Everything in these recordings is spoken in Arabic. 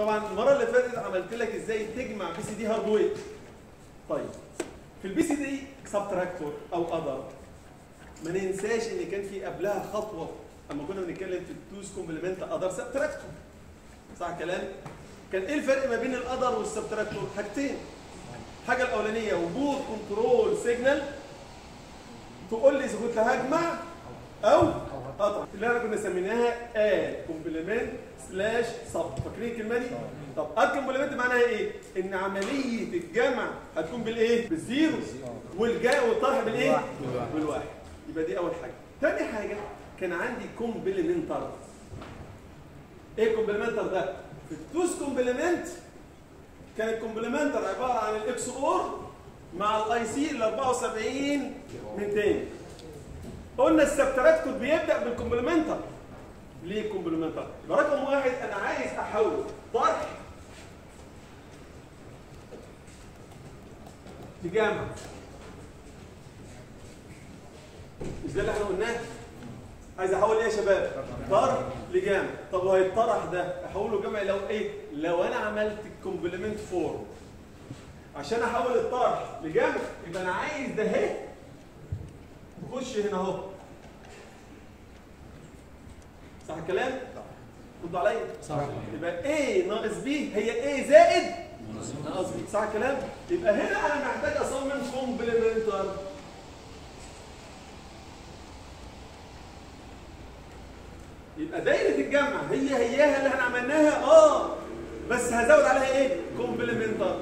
طبعا المرة اللي فاتت عملت لك إزاي تجمع BCD hardware طيب في ال BCD subtractor أو adder ما ننساش إن كان في قبلها خطوة أما كنا بنتكلم في ال two's complement adder subtractor صح كلام؟ كان إيه الفرق ما بين ال adder وال subtractor حاجتين. الحاجة الأولانية وجود control signal تقول لي إذا كنت هجمع أو قطع اللي إحنا كنا سميناها add complement slash sub فاكرين الكلمة دي؟ طب add complement معناها إيه؟ إن عملية الجمع هتكون بالإيه؟ بال zero والجاء والطرح بالإيه؟ بالواحد يبقى دي أول حاجة تاني حاجة كان عندي complementer إيه complementer ده؟ في ال two's complement كان ال complementer عبارة عن ال XOR مع ال IC ال 74 200 قلنا ال subtractor بيبدأ بال complementer ليه complementer؟ رقم واحد أنا عايز أحول طرح لجمع مش ده اللي إحنا قلناه؟ عايز أحول إيه يا شباب؟ طرح لجمع طب وهيتطرح ده أحوله جمع لو إيه؟ لو أنا عملت ال complement form عشان أحول الطرح لجمع يبقى أنا عايز ده أهي تخش هنا أهو صح الكلام؟ ردوا عليا. صح. يبقى A ناقص B هي A زائد ناقص B. صح الكلام؟ يبقى هنا أنا محتاج أصمم كومبلمنتر يبقى دايرة الجمع هي هياها اللي إحنا عملناها آه بس هزود عليها إيه؟ complementer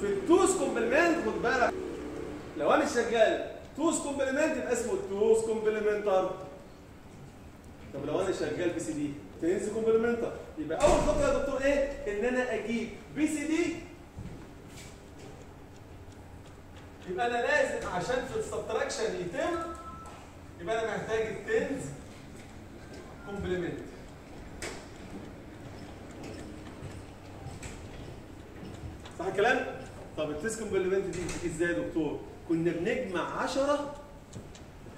في ال two's complement خد بالك. لو أنا شغال two's complement يبقى اسمه two's complementer طب لو أنا شغال BCD ten's complementer يبقى أول خطوة يا دكتور إيه؟ إن أنا أجيب BCD يبقى أنا لازم عشان في ال subtraction يتم يبقى أنا محتاج ال ten's complement صح الكلام؟ طب ال ten's complement دي بتيجي إزاي يا دكتور؟ كنا بنجمع 10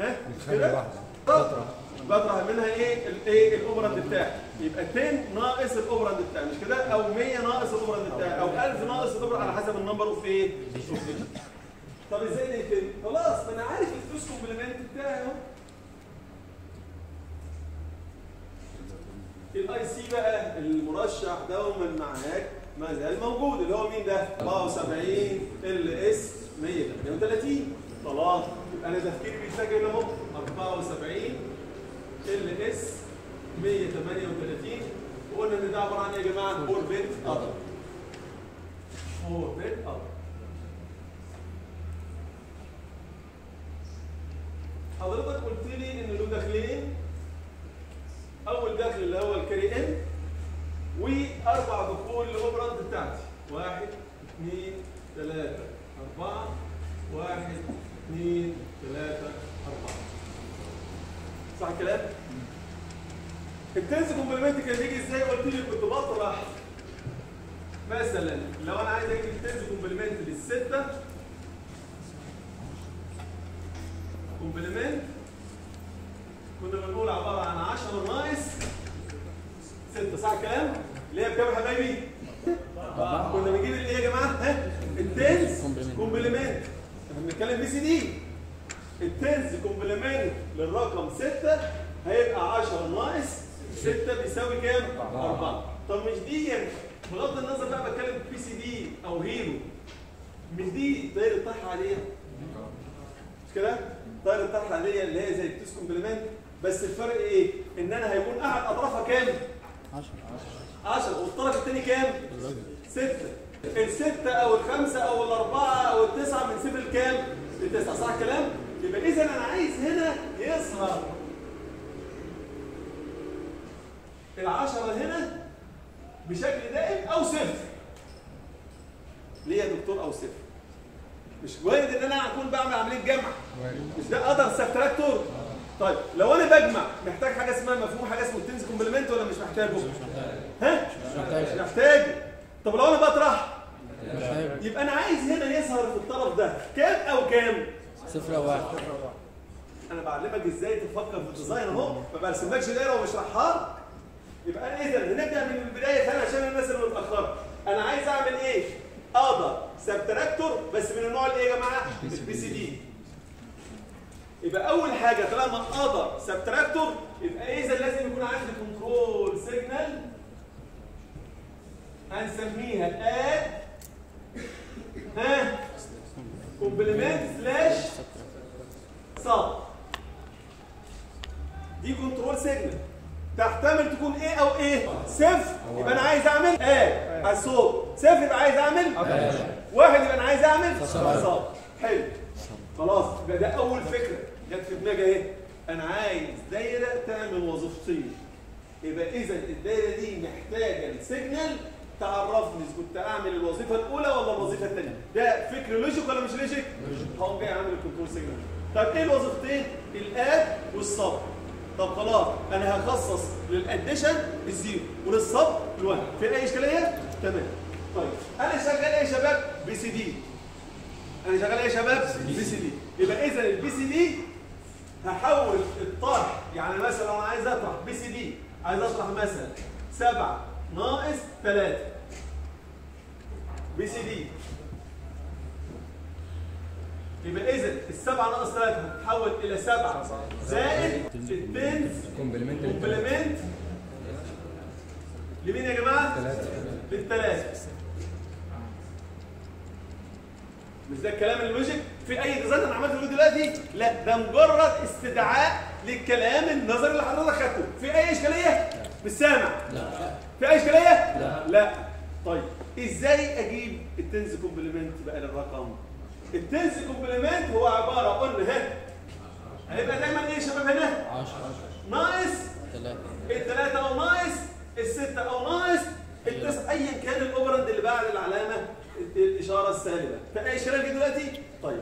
ها مش كده؟ بطرح بطرح منها إيه؟ الايه ال operand بتاعي. يبقى 10 ناقص ال operand بتاعي. مش كده؟ أو 100 ناقص ال operand بتاعي. أو 1000 ناقص ال operand على حسب ال number of إيه طب إزاي يتم خلاص ما أنا عارف ال ten's complement بتاعي أهو. ال IC بقى المرشح دوما معاك ما زال موجود. اللي هو مين ده؟ 74 LS 138 خلاص. يبقى أنا تفكيري بيتجه له أهو. 74 LS 138 وقلنا إن ده عبارة عن إيه يا جماعة؟ 4 bit adder 4 bit adder حضرتك قلت لي إن له داخلين أول دخل اللي هو ال carry in وأربع دخول ال operand بتاعتي. واحد اثنين ثلاثة أربعة. واحد اثنين ثلاثة أربعة. صح الكلام؟ ال ten's complement كان بيجي إزاي؟ قلت لي كنت بطرح مثلا لو أنا عايز أجيب ال ten's complement للستة complement كنا بنقول عبارة عن 10 ناقص 6 صح الكلام؟ اللي هي بكام يا حبايبي؟ كنا بنجيب الايه يا جماعة؟ ها؟ ال ten's. complement إحنا بنتكلم BCD ال ten's complement للرقم 6 هيبقى 10 ناقص 6 بيساوي كام؟ 4 طب مش دي بغض النظر بقى بتكلم BCD أو هيرو مش دي دايرة طرح عادية مش كده؟ دايرة طرح عادية اللي هي زي التوس كومبلمنت بس الفرق إيه؟ إن أنا هيكون أحد أطرافها كام؟ 10 10 والطرف الثاني كام؟ 6 الستة أو الخمسة أو الأربعة أو التسعة من صفر لكام؟ لتسعة صح الكلام؟ يبقى إذا أنا عايز هنا يظهر العشرة هنا بشكل دائم أو صفر. ليه يا دكتور أو صفر؟ مش وارد إن أنا أكون بعمل عملية جمع. مش ده adder subtractor؟ طيب لو أنا بجمع محتاج حاجة اسمها مفهوم حاجة اسمه ال ten's complement ولا مش محتاجه؟ ها؟ محتاج. محتاج طب لو أنا بطرح محتاج يبقى أنا عايز هنا يظهر في الطرف ده كام أو كام صفر واحد. أنا بعلمك إزاي تفكر في ال design أهو ما برسملكش دايرة وبشرحها لك. يبقى أنا اذا نبدا من البداية ثاني عشان الناس اللي متاخرين adder subtractor بس من النوع اللي إيه يا جماعة؟ BCD يبقى أول حاجة طالما adder subtractor يبقى إذا لازم يكون عندي control signal هنسميها add ها؟ complement slash sub دي control signal. تحتمل تكون إيه أو إيه صفر. يبقى أنا عايز أعمل إيه الصوت صفر يبقى عايز أعمل واحد يبقى أنا عايز أعمل sub حلو. خلاص. يبقى ده أول فكرة. جت في دماغي أهي. أنا عايز دايرة تعمل وظيفتين. يبقى إذا الدايرة دي محتاجة ل signal تعرفني إذا كنت أعمل الوظيفة الأولى ولا الوظيفة الثانية؟ ده فكر logic ولا مش logic هقوم جاي اعمل ال control signal طب إيه الوظيفتين ال add وال sub. طب خلاص أنا هخصص لل addition ال zero ولل sub الواحد. في أي إشكالية؟ تمام. طيب أنا شغال إيه يا شباب؟ BCD أنا شغال إيه يا شباب؟ BCD يبقى إذا ال BCD هحول الطرح يعني مثلا أنا عايز أطرح BCD عايز أطرح مثلا 7 ناقص 3 BCD يبقى اذا السبعة ناقص 3 هتتحول إلى 7 زائد ال ten's complement complement لمين يا جماعة؟ للثلاثه مش ده الكلام ال logic في أي design أنا عملته دلوقتي؟ لا ده مجرد استدعاء للكلام النظري اللي حضرتك خدته. في أي إشكالية؟ مش سامع لا. في أي اشكاليه لا. لا. طيب. إزاي أجيب ال tens complement بقى للرقم؟ ال tens complement هو عبارة قلنا ها هيبقى دايما إيه يا شباب هنا؟ 10 ناقص 3 الثلاثة أو ناقص الستة أو ناقص التسعة. أيا كان ال operand اللي بعد العلامة الإشارة السالبة. فأي إشارة دي دلوقتي؟ طيب.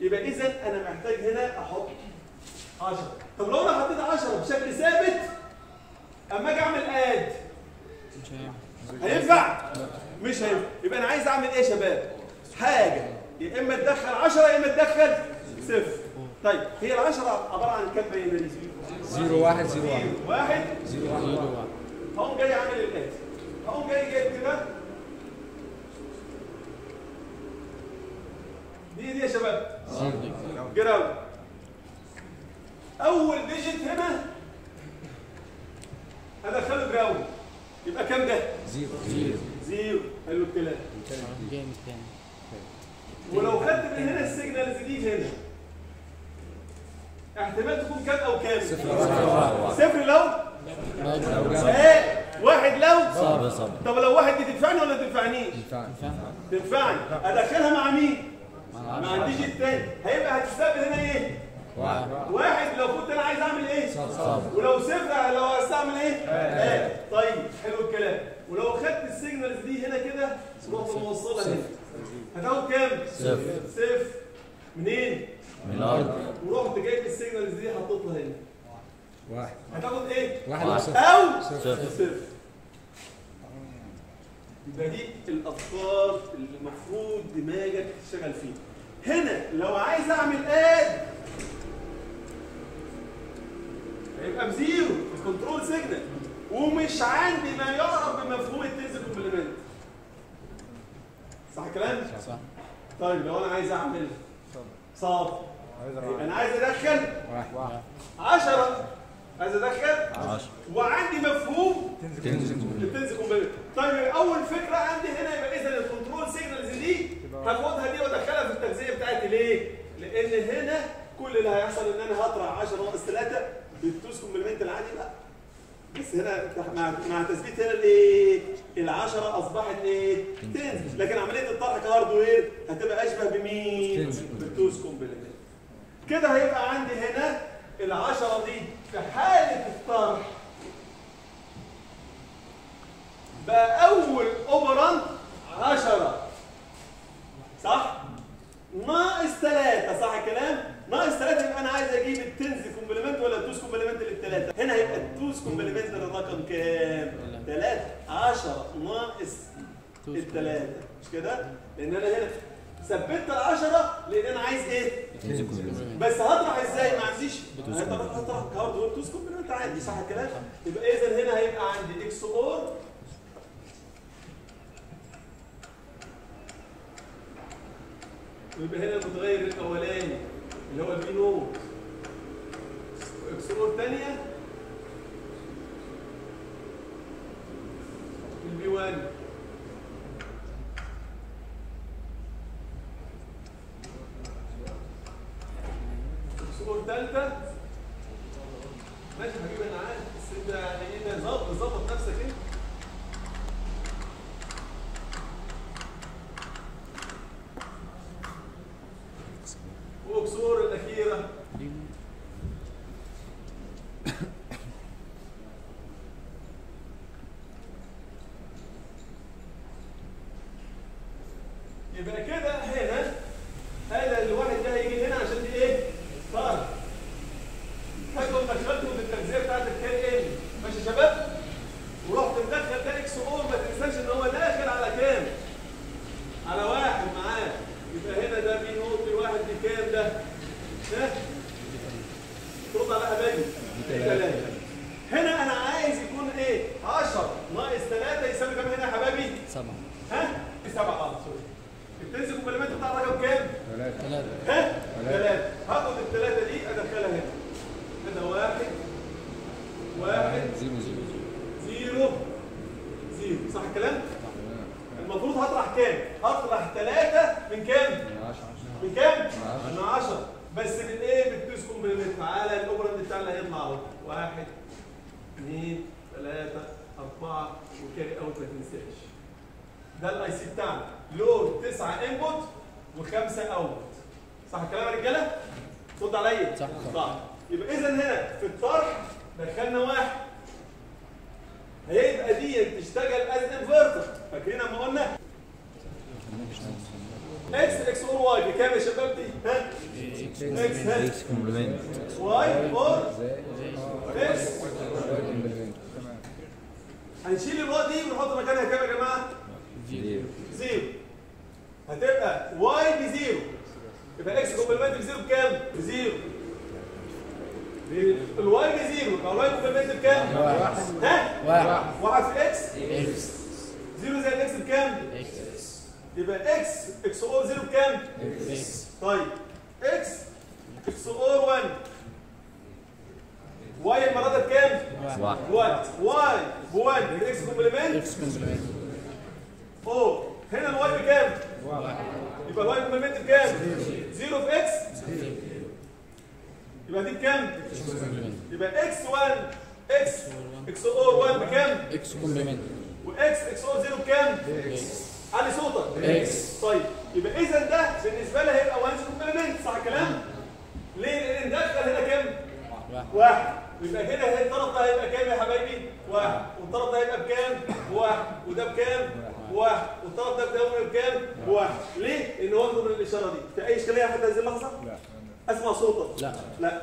يبقى إذا أنا محتاج هنا أحط 10 طب لو أنا حطيت 10 بشكل ثابت أما أجي أعمل آد مش هينفع؟ مش هينفع. يبقى أنا عايز أعمل إيه يا شباب؟ حاجة. يا إما تدخل 10 يا إما تدخل صفر. طيب هي ال 10 عبارة عن كام دي؟ 0 1 0 1 واحد. 0 1 0 1 هقوم جاي عامل الاتي هقوم جاي جايب كده. دي دي يا شباب. ground أول digit هنا. هدخله ground يبقى كام ده؟ 0 zero. حلو الكلام. جامد تاني. ولو خدت من هنا ال signals دي هنا. احتمال تكون كام أو كام؟ صفر لو؟ إيه؟ واحد لو؟ sub sub. طب لو واحد دي تنفعني ولا تنفعنيش تنفعني أدخلها مع مين؟ مع الديجي التاني هيبقى هتستقبل هنا إيه؟ واحد. لو كنت أنا عايز أعمل إيه؟ sub ولو صفر لو هستعمل إيه؟ آه. طيب حلو الكلام. ولو خدت ال signals دي هنا كده رحت موصلها هنا. هتاخد كام؟ صفر. صفر. منين؟ من الأرض ورحت جايب ال signals دي حطيتها هنا. واحد. هتاخد إيه؟ واحد وصفر أو صفر. صفر. يبقى دي الأفكار اللي المفروض دماغك تشتغل فيها. هنا لو عايز أعمل add هيبقى ب zero ال control signal. ومش عندي ما يعرف بمفهوم ال tens complement. صح الكلام؟ صح طيب لو أنا عايز أعمل sub يبقى أنا عايز ادخل واحد 10 عايز ادخل 10 وعندي مفهوم tens ال tens complement. طيب أول فكرة عندي هنا يبقى إذا ال control signals دي هاخدها دي وادخلها في التغذيه بتاعتي. ليه؟ لأن هنا كل اللي هيحصل إن أنا هطرح 10 ناقص 3 بال two's complement العادي بقى بس هنا مع مع تثبيت هنا الايه؟ ال 10 اصبحت إيه؟ tens لكن عملية الطرح ك hardware هتبقى أشبه بمين؟ tens. بال two's complement كده هيبقى عندي هنا ال 10 دي في حالة الطرح بقى أول operand 10 صح ناقص 3 صح الكلام ناقص 3 يبقى أنا عايز أجيب ال tens complement ولا ال two's complement للثلاثه هنا هيبقى ال two's complement للرقم كام؟ 3 10 ناقص الثلاثه مش كده؟ لأن أنا هنا ثبت ال 10 لأن أنا عايز إيه؟ بس هطرح إزاي؟ ما عنديش. هطرح هطرح ك hardware two's complement عادي صح الكلام؟ يبقى إذا هنا هيبقى عندي XOR. ويبقى هنا المتغير الأولاني. اللي هو ال B naught و XOR ثانية ال B 1 XOR ثالثه ماشي حبيبي أنا عارف بس أنت يعني انت ظبط نفسك انت و XOR الأخيرة. إكس 1 إكس إكس اور 1 بكام؟ X complement و X XOR 0 بكام؟ علي صوتك X طيب يبقى إذا ده بالنسبة لي هيبقى 1's complement صح الكلام؟ ليه؟ لأن ندخل هنا كام؟ واحد يبقى هنا هي الطرف ده هيبقى كام يا حبايبي؟ واحد والطرف ده هيبقى بكام؟ واحد وده بكام؟ واحد والطرف ده بكام بكام؟ واحد ليه؟ لأن واخده من الإشارة دي في أي إشكالية لحد هذه اللحظة؟ لا أسمع صوتك لا لا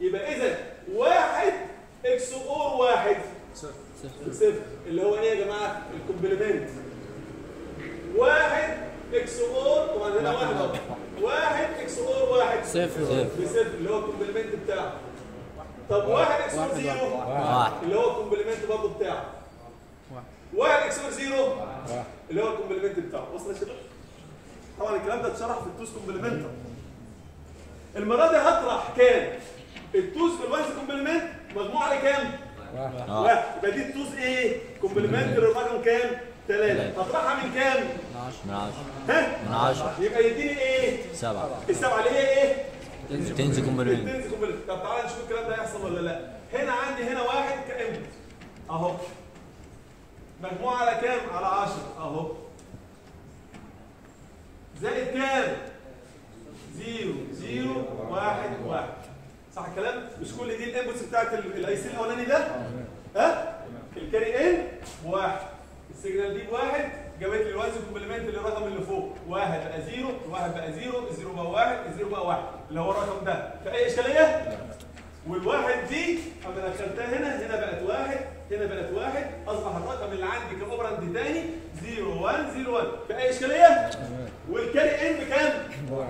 يبقى إذا واحد XOR واحد صفر صفر اللي هو إيه يا جماعة؟ ال complement. واحد XOR طبعا هنا واحد اهو واحد. XOR واحد. صفر. بصفر اللي هو ال complement بتاعه. طب واحد XOR zero. واحد. اللي هو ال complement برضه بتاعه. واحد. واحد XOR zero. واحد. اللي هو ال complement بتاعه. وصل يا شباب؟ طبعا الكلام ده اتشرح في ال two's complement المرة دي هطرح كام؟ ال two's في ال one's complement مجموع عليه كام؟ واحد. يبقى دي ال two's إيه complement للرقم كام؟ ثلاثة هطرحها من كام؟ من عشرة. من عشرة ها؟ من عشرة. يبقى يديني إيه سبعة. السبعة اللي هي إيه tens complement. ال tens complement. طب تعالى نشوف الكلام ده هيحصل ولا لا. هنا عندي هنا واحد ك input أهو. مجموع على كام؟ على 10 أهو. زائد كام؟ zero. zero واحد واحد. صح الكلام مش كل دي ال inputs بتاعت ال IC الأولاني ده؟ ها؟ ال carry in واحد. ال signal دي بواحد. جابت لي ال one's complement للرقم اللي فوق. واحد بقى zero الواحد بقى zero ال zero بقى واحد ال zero بقى واحد. اللي هو الرقم ده. في اي إشكالية؟ والواحد دي أما دخلتها هنا هنا بقت واحد هنا بقت واحد. أصبح الرقم اللي عندي ك operand تاني 0 1 0 1 في اي اشكاليه؟ وال carry in بكام؟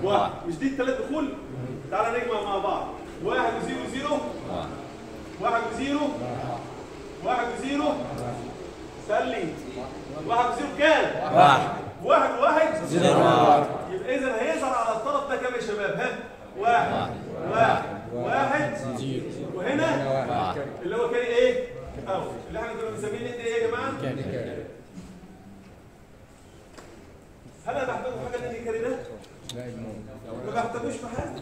واحد. مش دي الثلاث دخول؟ تعالى نجمع مع بعض. واحد و zero zero. واحد و zero. واحد و zero. سلم واحد و zero كام؟ واحد. واحد واحد. zero. يبقى اذا هيظهر على الطرف ده كام يا شباب؟ ها؟ واحد. واحد. واحد. وهنا اللي هو كان إيه؟ أو. اللي إحنا كنا بنسميه الاند إيه يا جماعة؟ كام هل أنا بحتاج حاجة ال end carry ده لا ما بحتاجوش في حاجة.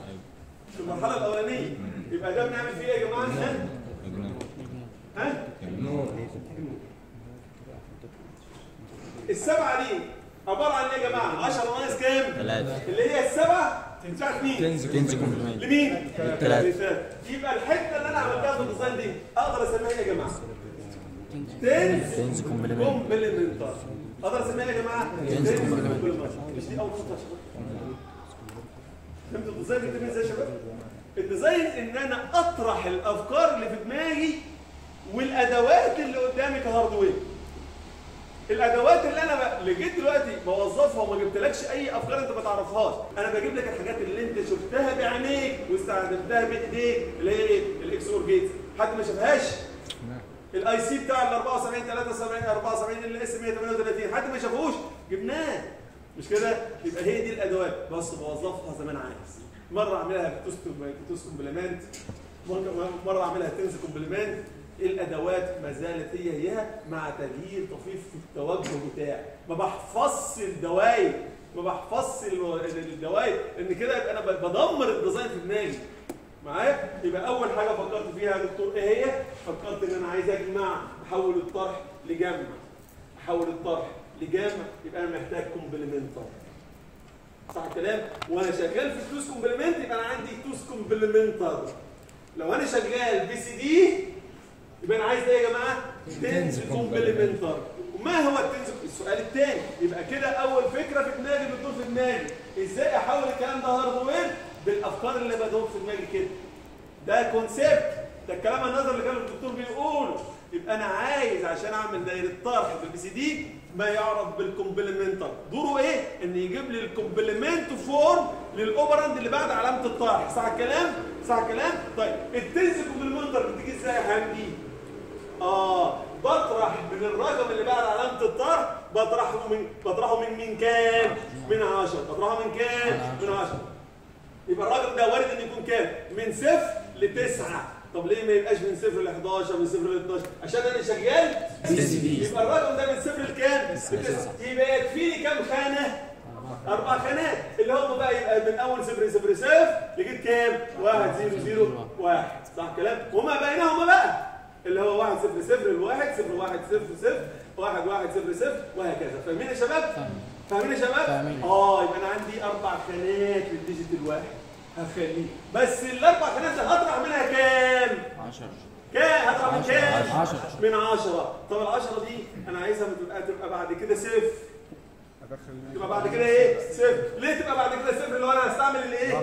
في المرحلة الأولانية. يبقى ده بنعمل فيه إيه يا جماعة؟ ها؟ ها؟ السبعة دي عبارة عن إيه يا جماعة؟ 10 ناقص كام؟ ثلاثة اللي هي السبعة بتاعت مين؟ complement لمين؟ ثلاثة. للثلاثة. يبقى الحتة اللي أنا عملتها في الديزاين دي أقدر أسميها إيه يا جماعة؟ tens tens. complement complementer أقدر أسميها إيه يا جماعة؟ tens complementer مش دي أول شباب فهمتوا ال design بيتم إزاي يا شباب؟ ال design ان أنا اطرح الافكار اللي في دماغي والادوات اللي قدامي ك hardware. الادوات اللي أنا ب- لغايه دلوقتي بوظفها وما جبتلكش اي افكار انت ما تعرفهاش. أنا بجيب لك الحاجات اللي انت شفتها بعينيك واستخدمتها بايديك اللي هي إيه ال XOR gate حد ما شافهاش؟ ال IC بتاع ال 74 73 74 LS 138 حد ما شافوش جبناه. مش كده؟ يبقى هي دي الأدوات. بس بوظفها زي ما أنا عايز. مرة أعملها ب two's complement. مرة أعملها tens complement. الأدوات ما زالت هي هي مع تغيير طفيف في التوجه بتاعي. ما بحفظش الدوائر ما بحفظش الدوائر إن كده يبقى أنا بدمر ال design في دماغي. معايا؟ يبقى أول حاجة فكرت فيها يا دكتور إيه هي؟ فكرت إن أنا عايز أجمع أحول الطرح لجمع. أحول الطرح لجمع يبقى أنا محتاج complementer صح الكلام وأنا شغال في ال two's complement يبقى أنا عندي two's complementer لو أنا شغال BCD يبقى أنا عايز إيه يا جماعة؟ tens complementer وما هو ال tens السؤال الثاني يبقى كده أول فكرة في دماغي بتدور في دماغي. إزاي أحول الكلام ده hardware بالأفكار اللي بدور في دماغي كده؟ ده concept ده الكلام النظري اللي كان الدكتور بيقوله يبقى أنا عايز عشان أعمل دايرة طرح في ال BCD ما يعرف بال complementer دوره إيه؟ إن يجيب لي ال complement form لل operand اللي بعد علامة الطرح صح الكلام صح الكلام طيب ال tens complementer بتيجي إزاي يا حمدي آه بطرح من الرقم اللي بعد علامة الطرح بطرحه من بطرحه من من كام؟ من 10 بطرحه من كام؟ من 10 يبقى الراجل ده وارد إن يكون كام؟ من صفر لتسعة، طب ليه ما يبقاش من صفر ل 11 من صفر ل 12 عشان أنا شغال يبقى الرقم ده من صفر لكام؟ يبقى يكفيني كام خانة؟ أربع خانات اللي هم بقى يبقى من أول صفر صفر صفر لغايه كام؟ 1 0 0 1 صح الكلام؟ وما بينهما بقى اللي هو 1 0 0 الواحد 0 1 0 0 1 1 0 0 وهكذا فاهمين يا شباب؟ فاهمين يا شباب؟ آه يبقى أنا عندي أربع خانات للديجيتال واحد هخليه بس الأربع دي هطرح منها كام؟ 10 كام؟ هطرح من كام؟ 10 من 10 طب ال 10 دي أنا عايزها تبقى تبقى بعد كده صفر تبقى بعد كده إيه؟ صفر ليه تبقى بعد كده صفر اللي هو أنا هستعمل الإيه؟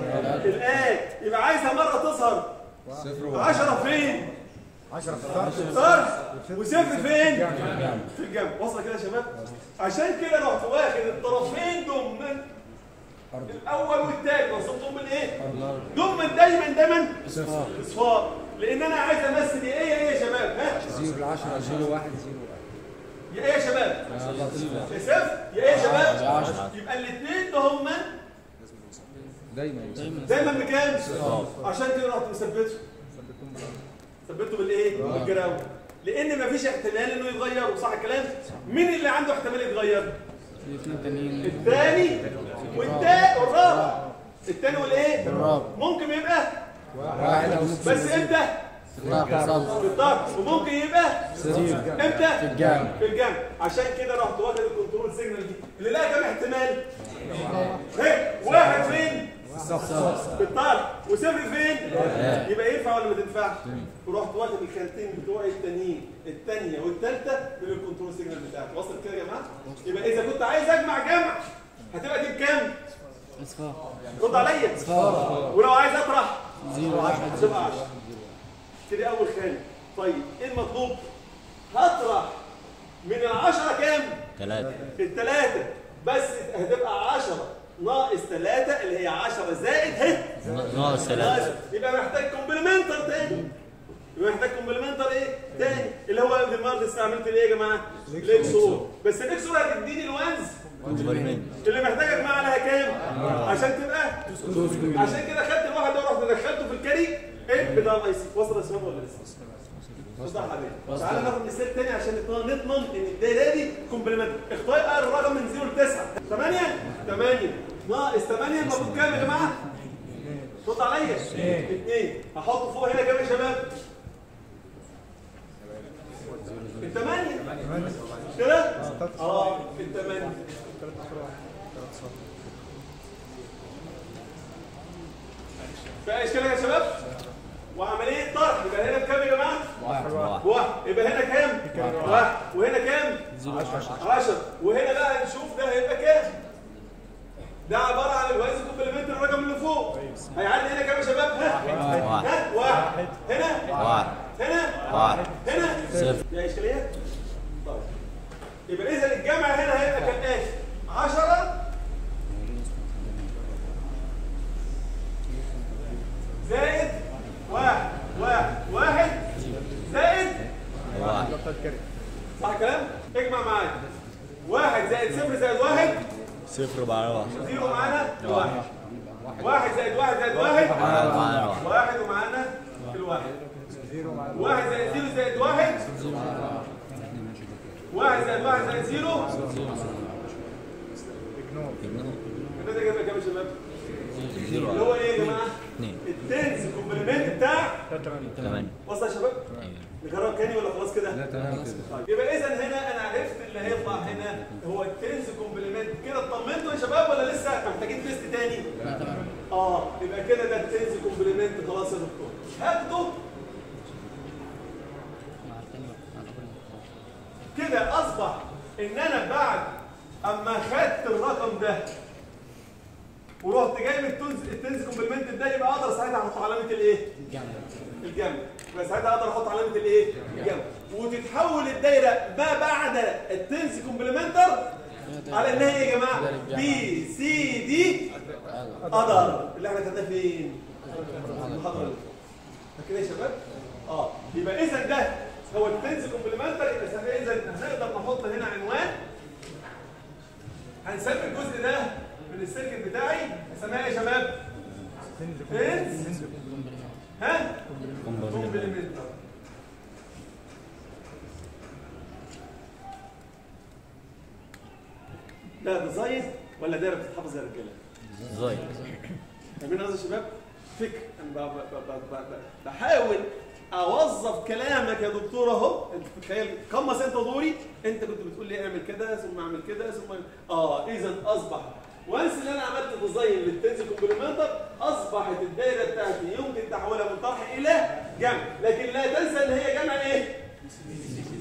الآن يبقى عايزها مرة تظهر صفر وواحد 10 فين؟ 10 في طرف وصفر فين؟ في الجنب وصل كده يا شباب؟ عشان كده رحت واخد الطرفين ضمن أرض الأول والثاني وصلتهم بالايه؟ ضمن دايما دايما صفر إصفار لأن أنا عايز أمثل إيه يا إيه يا شباب؟ ها؟ زيرو 10 زيرو واحد زيرو يا إيه يا شباب؟ يا صفر يا إيه يا شباب؟ يبقى الاثنين ده هما دايما دايما بكام؟ عشان كده رحت مثبته ثبته بالإيه؟ بالجراوي لأن مفيش احتمال إنه يتغير صح الكلام؟ مين اللي عنده احتمال يتغير؟ الاثنين الثاني والتاني والرابع الثاني والايه؟ الرابع. ممكن يبقى واحد بس إمتى؟ بالضبط في الطرح وممكن يبقى إمتى؟ في الجمع في الجمع عشان كده رحت واخد ال control signal دي اللي لها كام احتمال؟ هي واحد فين؟ في الطرح وصفر فين؟ يبقى ينفع ولا ما تنفعش؟ ورحت واخد الخانتين بتوعي التانيين الثانية والثالثه من ال control signal بتاعتي وصل كده يا جماعة؟ يبقى إذا كنت عايز أجمع جمع هتبقى دي بكام؟ إصفار. رد عليا. ولو عايز اطرح zero واحد. هتبقى 10 كده أول خانة. طيب إيه المطلوب؟ هطرح من العشرة كام؟ ثلاثة الثلاثة بس هتبقى 10 ناقص 3 اللي هي 10 زائد هي ناقص ثلاثة ناقص. يبقى محتاج complementer تاني. يبقى محتاج complementer إيه؟ تاني. اللي هو المرة استعملت الايه يا جماعة؟ ال XOR بس ال XOR هتديني ال ones؟ اللي محتاج اجمع لها كام؟ عشان تبقى. عشان كده خدت الواحد ده ورحت دخلته في ال carry إيه؟ بتاع ال IC وصل الشباب ولا لسه؟ وصل حبيبي. تعالى ناخد مثال تاني عشان نضمن إن الدايرة دي complement. اختار الرقم من 0 ل 9 8 8 ناقص 8 المفروض كام يا جماعة؟ رد عليا. 2 هحطه فوق هنا كام يا شباب؟ الثمانية كده؟ آه الثمانية في اشكال يا شباب وعمليه طرح يبقى هنا بكام يا جماعة؟ واحد واحد يبقى هنا كام؟ واحد وهنا كام؟ 10 وهنا بقى هنشوف ده هيبقى كام؟ ده عباره عن ال ones complement الرقم اللي فوق هيعدي هنا كام يا شباب؟ ها؟ ها؟ واحد هنا؟ واحد هنا؟ واحد هنا؟ صفر فيها اشكاليه؟ طيب يبقى اذا الجمع هنا هيبقى كالاتي 10 زائد واحد. واحد. واحد. زائد واحد. صح الكلام؟ اجمع معايا. واحد زائد صفر زائد واحد. صفر بعد واحد. زيرو معانا؟ واحد. واحد. زائد واحد زائد واحد معانا واحد. واحد ومعانا الواحد واحد زائد zero زائد واحد. واحد زائد واحد زائد zero. هيبقى كام يا شباب؟ اللي هو إيه يا جماعة؟ ال tens complement بتاع ثمانية وصل يا شباب؟ نجرب تاني ولا خلاص كده؟ لا تمام كده طيب يبقى اذا هنا أنا عرفت اللي هيطلع هنا هو ال tens complement كده اطمنتوا يا شباب ولا لسه محتاجين test تاني؟ آه يبقى كده ده ال ten's complement خلاص يا دكتور هاخده كده أصبح إن أنا بعد أما خدت الرقم ده ورحت جايب ال ten's ال ten's complement ده يبقى أقدر ساعتها أحط علامه الإيه؟ الجمع يبقى ساعتها أقدر أحط علامة الإيه؟ الجمع وتتحول الدايرة ما بعد ال ten's complementer على انها إيه يا جماعة؟ BCD adder اللي إحنا خدناه فين؟ المحاضرة. فاكرين يا شباب؟ آه يبقى اذا ده هو ال ten's complementer يبقى اذا هنقدر نحط هنا عنوان هنسمي الجزء ده من ال circuit بتاعي هسميها إيه يا شباب؟ ها؟ complementer ده design ولا دايره بتتحفظ يا رجالة؟ زايد فاهمين قصدي يا شباب؟ فكر أنا بحاول أوظف كلامك يا دكتور أهو. أنت تتخيل تقمص انت دوري؟ أنت كنت بتقول لي اعمل كده ثم اعمل كده ثم آه اذا أصبح. once إن أنا عملت design لل ten's complement ر أصبحت الدايرة بتاعتي يمكن تحويلها من طرح إلى جمع. لكن لا تنسى إن هي جمع إيه؟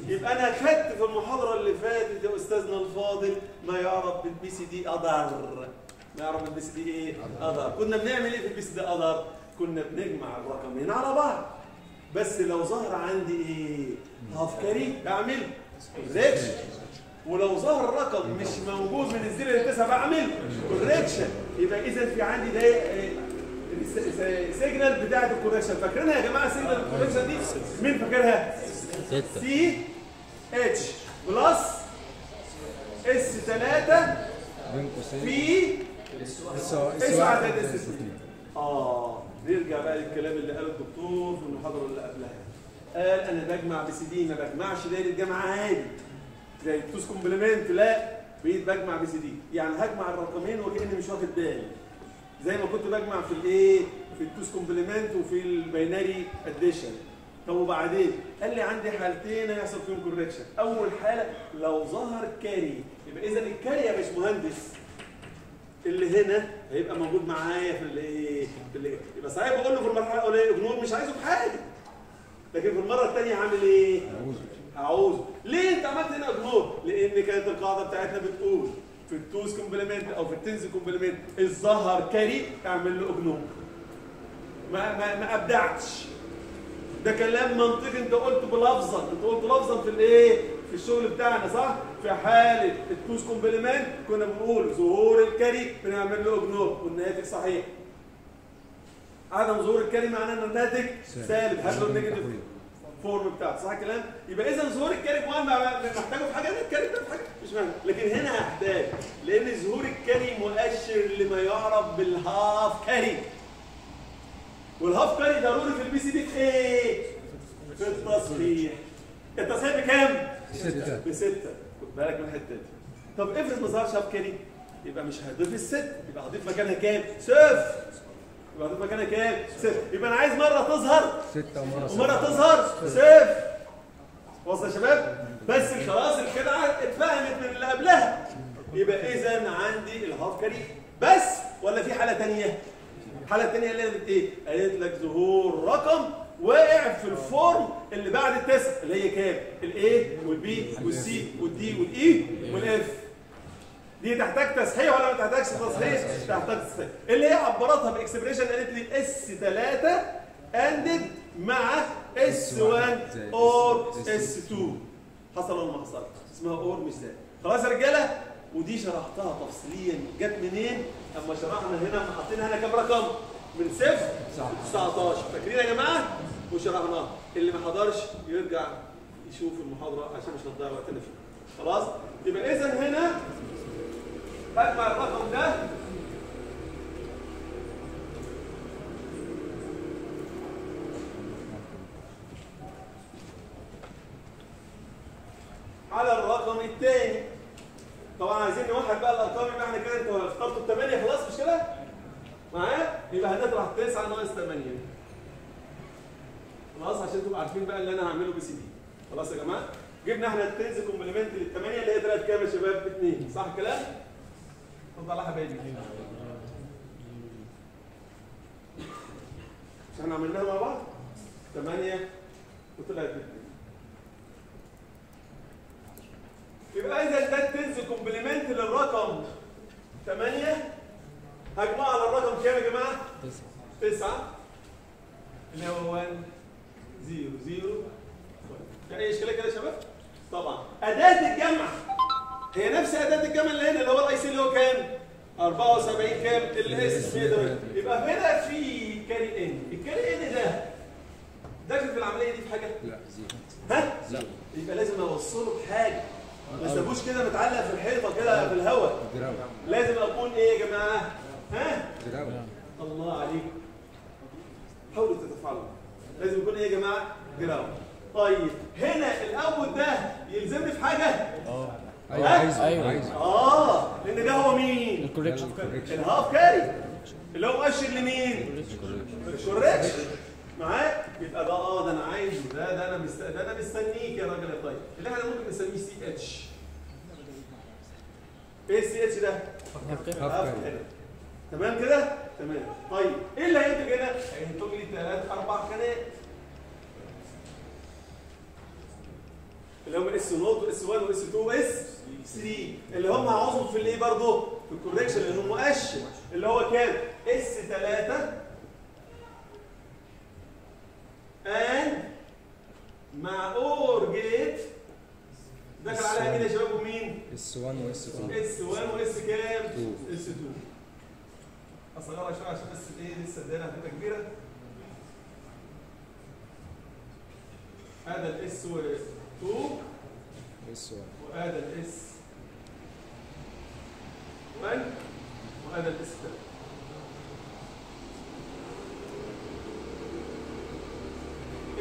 يبقى أنا خدت في المحاضرة اللي فاتت يا أستاذنا الفاضل ما يعرف بال BCD adder ما يعرف بال BCD إيه؟ adder كنا بنعمل إيه في ال BCD adder كنا بنجمع الرقمين على بعض. بس لو ظهر عندي إيه half carry بعمل. correction ولو ظهر رقم مش موجود من ال zero للتسعه بعمل. correction يبقى إذا في عندي ده؟ signal بتاعت ال correction فاكرينها يا جماعة signal ال correction دي؟ مين فاكرها؟ CH plus S 3 بين قوسين في S S S واحد واحد زائد S اثنين. آه. نرجع بقى للكلام اللي قاله الدكتور في المحاضرة اللي قبلها. قال أنا بجمع BCD ما بجمعش دايرة جمع عادي. زي ال two's complement لا بقيت بجمع BCD. يعني هجمع الرقمين وكأني مش واخد بالي. زي ما كنت بجمع في الايه؟ في ال two's complement وفي ال binary addition طب وبعدين؟ قال لي عندي حالتين هيحصل فيهم correction أول حالة لو ظهر carry يبقى إذا ال carry يا باشمهندس اللي هنا هيبقى موجود معايا في الايه؟ الايه يبقى صحيح بقول له في المرحلة الاولانيه ignore مش عايزه في حاجة. لكن في المرة الثانية هعمل إيه؟ هعوزه ليه أنت عملت هنا ignore لأن كانت القاعدة بتاعتنا بتقول في ال two's complement أو في ال ten's complement إذا ظهر carry اعمل له ignore ما ما ما أبدعتش. ده كلام منطقي. أنت قلت بلفظا. أنت قلت لفظا في الإيه؟ في الشغل بتاعنا صح؟ في حالة ال two's complement كنا بنقول ظهور ال carry بنعمل له ignore والناتج صحيح. عدم ظهور ال carry معناه ان الناتج سالب هات له ال negative form بتاعته صح الكلام؟ يبقى إذا ظهور ال carry مهم محتاجه في حاجة ال carry ده في حاجة. مش مهم لكن هنا هحتاج لأن ظهور ال carry مؤشر لما يعرف بال half carry وال half carry ضروري في ال BCD في إيه؟ في التصحيح. التصحيح بكام؟ ستة بستة. خد بالك من الحتة دي. طب افرض ما ظهرش half carry يبقى مش هضيف الستة. يبقى هضيف مكانها كام؟ صفر. يبقى مكانها كام؟ صفر يبقى أنا عايز مرة تظهر. ستة ومرة ومره ستة تظهر. صفر واصل يا شباب؟ بس خلاص الخدعة اتفهمت من اللي قبلها. يبقى إذا عندي ال half carry. بس ولا في حالة ثانية الحاله الثانية اللي قالت إيه؟ قالت لك ظهور رقم واقع في ال form اللي بعد التسع. اللي هي كام؟ الاي والبي والسي والدي والإي والإف. دي تحتاج تصحيح ولا ما تحتاجش تصحيح؟ تحتاج تصحيح اللي هي عبرتها ب expression قالت لي S 3 anded مع S 1 or S 2 حصل ولا ما حصل؟ اسمها اور مش زائد خلاص يا رجالة ودي شرحتها تفصيليا جت منين؟ اما شرحنا هنا حاطين هنا كام رقم؟ من صفر 19 فاكرين يا جماعة؟ وشرحناها اللي ما حضرش يرجع يشوف المحاضرة عشان مش هنضيع وقتنا فيها خلاص؟ يبقى اذا هنا بجمع الرقم ده على الرقم الثاني طبعا عايزين نوحد بقى الأرقام يبقى إحنا كده أنتوا اخترتوا الثمانيه خلاص مش كده؟ معايا؟ يبقى هنطرح 9 ناقص 8 خلاص عشان تبقوا عارفين بقى اللي أنا هعمله BCD خلاص يا جماعة؟ جبنا إحنا ال ten's complement للثمانيه اللي هي طلعت كام يا شباب؟ اثنين صح الكلام؟ اتفضل يا حبايبي إحنا عملناها مع بعض؟ 8 وطلعت باثنين يبقى إذا ده ال ten's complement للرقم 8 هجمعه على الرقم كام يا جماعة؟ 9 اللي هو 1 0 0 في اي اشكاليه كده يا شباب؟ طبعا. أداة الجمع هي نفس أداة الجمع اللي هنا اللي هو ال IC اللي هو كام؟ 74 كام؟ ال LS يبقى هنا في carry in ال carry in ده داخل في العملية دي في حاجة؟ لا ها؟ لا. يبقى لازم أوصله بحاجة. ما سابوش كده متعلق في الحيطة كده في الهواء. لازم أكون إيه يا جماعة؟ ها؟ الله عليكم حاولوا تتفاعلوا. لازم يكون إيه يا جماعة؟ ground طيب هنا الأول ده يلزمني في حاجة؟ أيوه؟ عايزه أيوة. عايزه. آه لأن ده هو مين؟ ال correction ال half carry. اللي هو مؤشر لمين؟ ال correction. معاه يبقى ده آه ده أنا عايزه. ده ده أنا مست... ده أنا مستنيك يا راجل يا طيب. اللي إحنا ممكن نسميه CH إيه ال CH ده؟ half carry. تمام كده؟ تمام. طيب إيه اللي هينتج هنا؟ هينتج لي ثلاث أربع خانات اللي هم S naught و S 1 و S 2 و S 3 اللي هم هعوزهم في الايه برضه؟ في ال correction هو مؤشر اللي هو كام؟ S 3 and مع OR gate دخل عليها مين يا شباب ومين؟ S 1 و S 2 S 1 و S كام؟ S 2 أصغرها شوية عشان بس الايه لسه الدايره هتبقى كبيرة. هذا ال S 2 S 1 وهذا ال S. 1 وهذا ال S. 3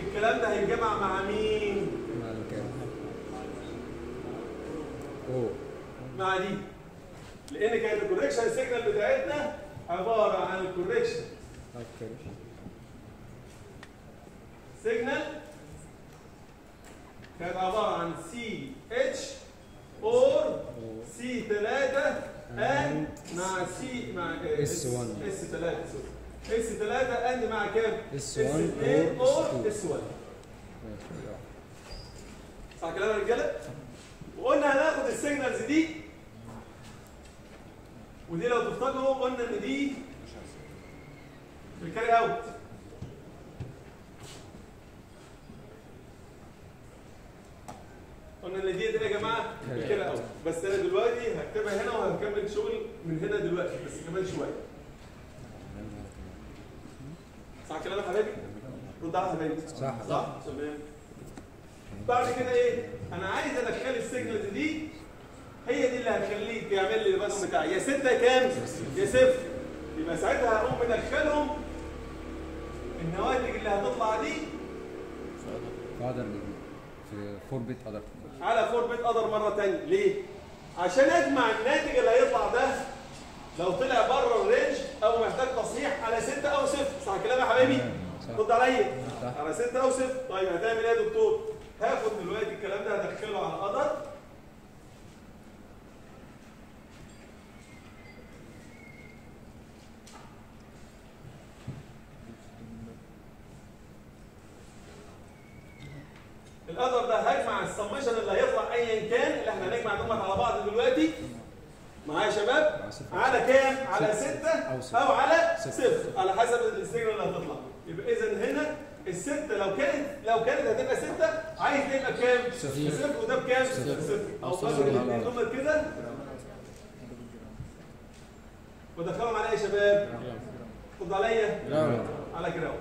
الكلام ده هيتجمع مع مين؟ مع الكام أو. مع دي. لأن كانت ال correction signal بتاعتنا عبارة عن ال correction سيجنال كانت عبارة عن سي اتش اور سي 3 ان مع سي مع S1. اس 3 اس 3 ان مع كام؟ S1 2 or اور S2. اس 1 صح كلام يا رجالة؟ وقلنا هناخد السيجنالز دي ودي لو تفتكروا قلنا إن دي في ال carry out قلنا ان دي بس أنا دلوقتي هكتبها هنا وهكمل شغل من هنا دلوقتي بس كمان شوية. صح كلام يا حبايبي؟ رد على حبايبي صح. صح. تمام. بعد كده إيه؟ أنا عايز ادخل ال signals دي هي دي اللي هتخليك تعمل لي الرقم بتاعي. يا 6 يا كام؟ يا صفر. يبقى ساعتها هقوم مدخلهم النواتج اللي هتطلع دي. قادر في 4 بت قدر على 4 بت قدر مرة ثانية ليه؟ عشان أجمع الناتج اللي هيطلع ده لو طلع بره الرينج أو محتاج تصحيح على 6 أو 0 صح كلام يا حبايبي؟ رد عليا. على 6 أو 0 طيب هتعمل إيه يا دكتور؟ هاخد دلوقتي الكلام ده هدخله على قدر القدر ده هجمع السمشن اللي هيطلع ايا كان اللي إحنا هنجمع دول على بعض دلوقتي معايا يا شباب على صفر. على كام؟ على صفر. 6 أو صفر. أو على صفر. صفر على حسب ال signal اللي هتطلع يبقى اذا هنا الستة لو كانت لو كانت هتبقى ستة عايز تبقى بكام؟ صفر. صفر وده بكام؟ صفر. صفر أو صفر. بضرب الاثنين دول كده ودخلهم على إيه يا شباب؟ خد عليا ground على ground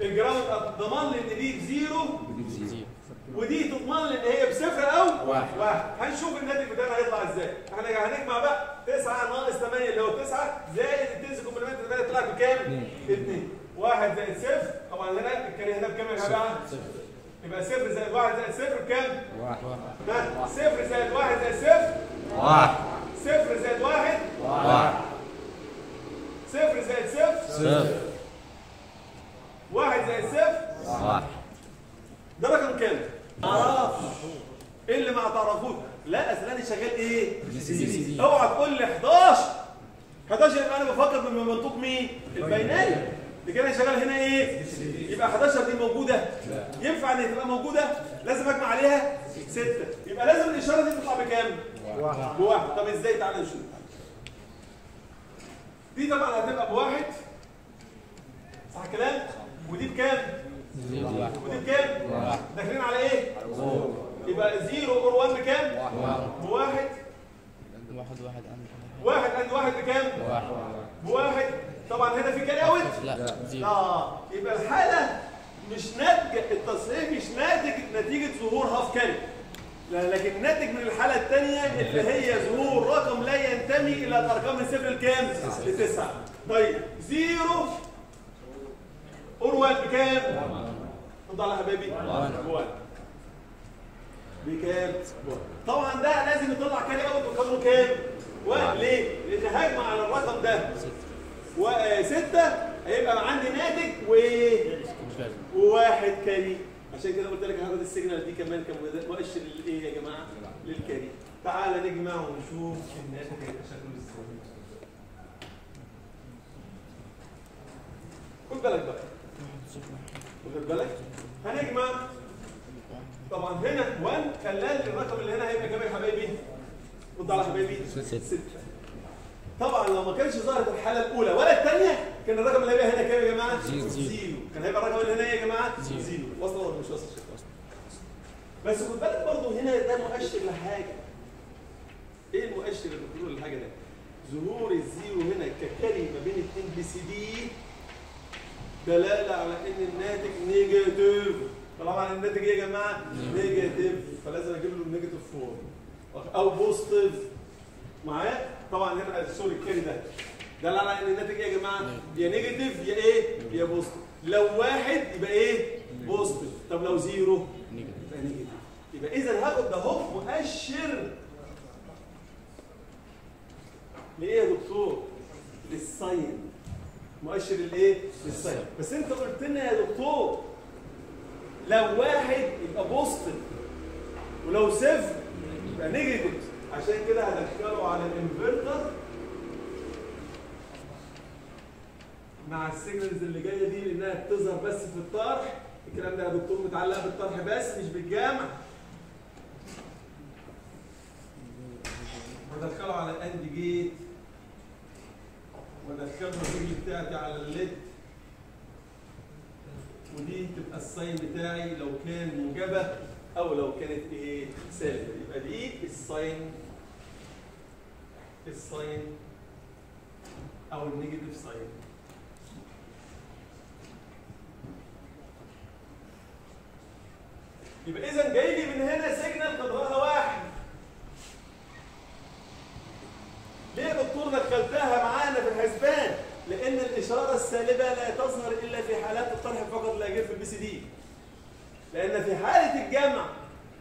ال ground ضمان لي ان دي ب zero ودي بزيرو ودي تضمن لي ان هي بصفر أو واحد. واحد هنشوف الناتج بتاعنا هيطلع إزاي إحنا هنجمع بقى 9 ناقص 8 اللي هو 9 زائد ال ten's complement اللي طلع بكام؟ اتنين. 2 واحد زائد صفر. طبعا هنا ال carry هنا بكام يا جماعة؟ يبقى صفر زائد واحد زائد صفر بكام؟ واحد. ها صفر زائد واحد زائد صفر. واحد. صفر زائد واحد. واحد. صفر زائد صفر. صفر. واحد زائد صفر. واحد. ده رقم كام؟ معرفش إيه اللي ما تعرفوش؟ لا أصل أنا شغال إيه؟ أوعى تقول لي 11 11 يبقى أنا بفكر بمنطوق مين؟ البيناري لكن أنا شغال هنا إيه؟ يبقى 11 دي موجودة ينفع إن تبقى موجودة لازم أجمع عليها 6 يبقى لازم الإشارة دي تطلع بكام؟ واحد بواحد طب إزاي تعالى نشوف دي طبعا هتبقى بواحد صح الكلام؟ ودي بكام؟ ودي بكام؟ داخلين على إيه؟ يبقى zero or 1 بكام؟ بواحد واحد واحد واحد عند واحد بكام؟ واحد بواحد طبعا هنا في carry out؟ لا zero آه يبقى الحالة مش ناتج التصحيح مش ناتج نتيجة ظهور half carry لا لكن ناتج من الحالة الثانية اللي هي ظهور رقم لا ينتمي إلى الأرقام من صفر لكام؟ لتسعة طيب zero 1 بكام؟ اتفضل يا حبايبي ب one بكام؟ طبعا ده لازم يطلع carry out وقدره كام؟ واحد ليه؟ لأن هجمع على الرقم ده وستة هيبقى عندي ناتج لازم وواحد carry عشان كده قلت لك هاخد ال signal دي كمان كمؤشر للإيه يا جماعة؟ لل carry تعالى نجمع ونشوف الناتج هيبقى شكله إزاي خد بالك بقى واخد بالك؟ هنجمع طبعا هنا 1 خلال الرقم اللي هنا هيبقى كام يا حبايبي؟ على حبايبي ستة. ستة طبعا لو ما كانش ظهرت الحالة الأولى ولا الثانية كان الرقم اللي هيبقى هنا كام يا جماعة؟ zero. zero كان هيبقى الرقم اللي هنا إيه يا جماعة؟ zero. وصل ولا مش وصل بس خد بالك برضه هنا ده مؤشر لحاجة إيه المؤشر اللي بتقول للحاجة ده؟ ظهور ال zero هنا ك carry ما بين اثنين BCD دلالة على إن الناتج negative طبعا الناتج إيه يا جماعة؟ negative فلازم أجيب له ال negative four أو positive معايا طبعا هنا sorry ال carry ده دل على إن الناتج إيه يا جماعة؟ يا negative يا إيه؟ يا positive لو واحد يبقى إيه؟ positive طب لو zero يبقى negative يبقى إذا هاخد ده اهو مؤشر لايه يا دكتور؟ لل sign مؤشر الايه؟ لل sign بس أنت قلت لنا يا دكتور لو واحد يبقى positive ولو صفر يبقى negative عشان كده هدخله على الانفرتر مع ال signals اللي جاية دي لأنها بتظهر بس في الطرح. الكلام ده يا دكتور متعلق بالطرح بس مش بالجمع بدخله على ال AND gate وادخله الرجل بتاعتي على ال LED ودي تبقى ال sign بتاعي لو كان موجبة. أو لو كانت إيه سالبة. يبقى دي ال sign ال sign أو ال negative sign يبقى اذا جاي لي من هنا signal قدرها واحد. ليه يا دكتور دخلتها معانا في الحسبان؟ لأن الإشارة السالبة لا تظهر إلا في حالات الطرح فقط لا غير في ال BCD لأن في حالة الجمع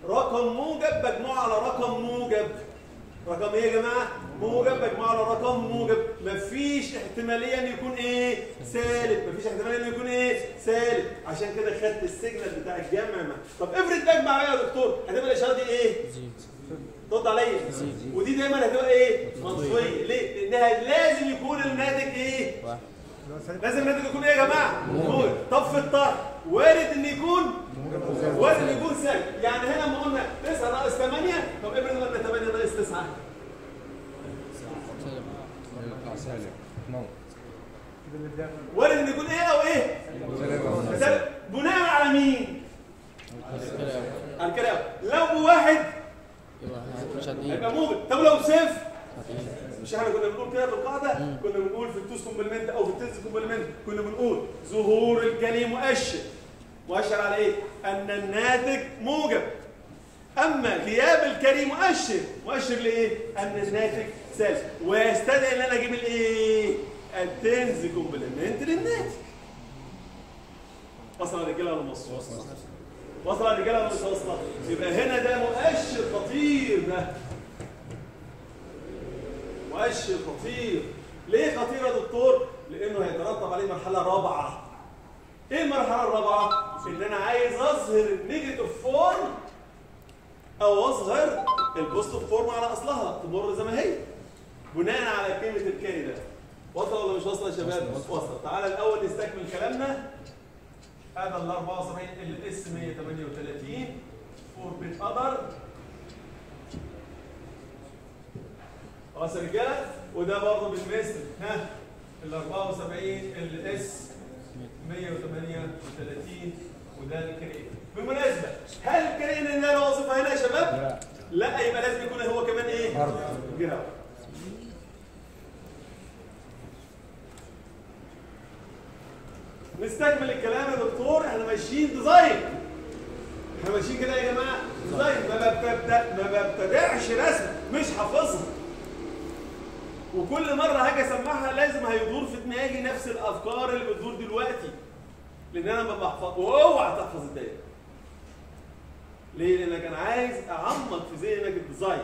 رقم موجب مجموع على رقم موجب. رقم إيه يا جماعة؟ موجب مجموع على رقم موجب. مفيش احتمالية ان يكون إيه؟ سالب. مفيش احتمالية ان يكون إيه؟ سالب. عشان كده خدت ال signal بتاع الجمع. طب افرض بجمع بقى يا دكتور؟ هتبقى الإشارة دي إيه؟ zero رد عليا. ودي دايما هتبقى إيه؟ منطقية. ليه؟ لأنها لازم يكون الناتج إيه؟ واحد. لازم الناتج يكون إيه يا جماعة؟ موجب. طب في الطرح. وارد إن يكون وارد إن يكون سالب يعني هنا لما قلنا 9 ناقص 8 طب افرض قلنا 8 ناقص 9 سالب وارد إن يكون إيه أو إيه سالب بناء على مين؟ الكلام. لو بواحد يبقى موجب طب لو هتجيب مش إحنا كنا بنقول كده في القاعدة؟ كنا بنقول في ال two's complement أو في ال ten's complement. كنا بنقول ظهور ال carry مؤشر. مؤشر على إيه أن الناتج موجب. أما غياب ال carry مؤشر. مؤشر لإيه؟ أن الناتج سالب ويستدعي إن أنا أجيب الإيه؟ ال ten's complement للناتج وصل الرجاله ولا مش وصل وصل الرجاله ولا مش واصله يبقى هنا ده مؤشر خطير ده. مؤشر خطير. ليه خطير يا دكتور؟ لأنه هيترتب عليه مرحلة رابعة. إيه المرحلة الرابعة؟ إن أنا عايز أظهر ال negative form أو أظهر ال positive form على أصلها تمر زي ما هي. بناء على كلمة ال carry ده. وصل ولا مش واصله يا شباب؟ وصل تعالى الأول نستكمل كلامنا. هذا ال 74 LS 138 4 bit adder خلاص يا رجاله وده برضه بالمثل. ها؟ ال 74 LS 138 وده ال carry بالمناسبة هل ال carry اللي له وظيفه هنا يا شباب؟ لا. يبقى لازم يكون هو كمان إيه؟ جراوي نستكمل الكلام يا دكتور. إحنا ماشيين design إحنا ماشيين كده يا جماعة. design ما ما ببتدعش رسم. مش حافظها. وكل مرة هاجي أسمعها لازم هيدور في دماغي نفس الأفكار اللي بتدور دلوقتي. لأن أنا ما بحفظ. واوعى تحفظ الدايرة. ليه؟ لأنك أنا عايز أعمق في ذهنك ال design.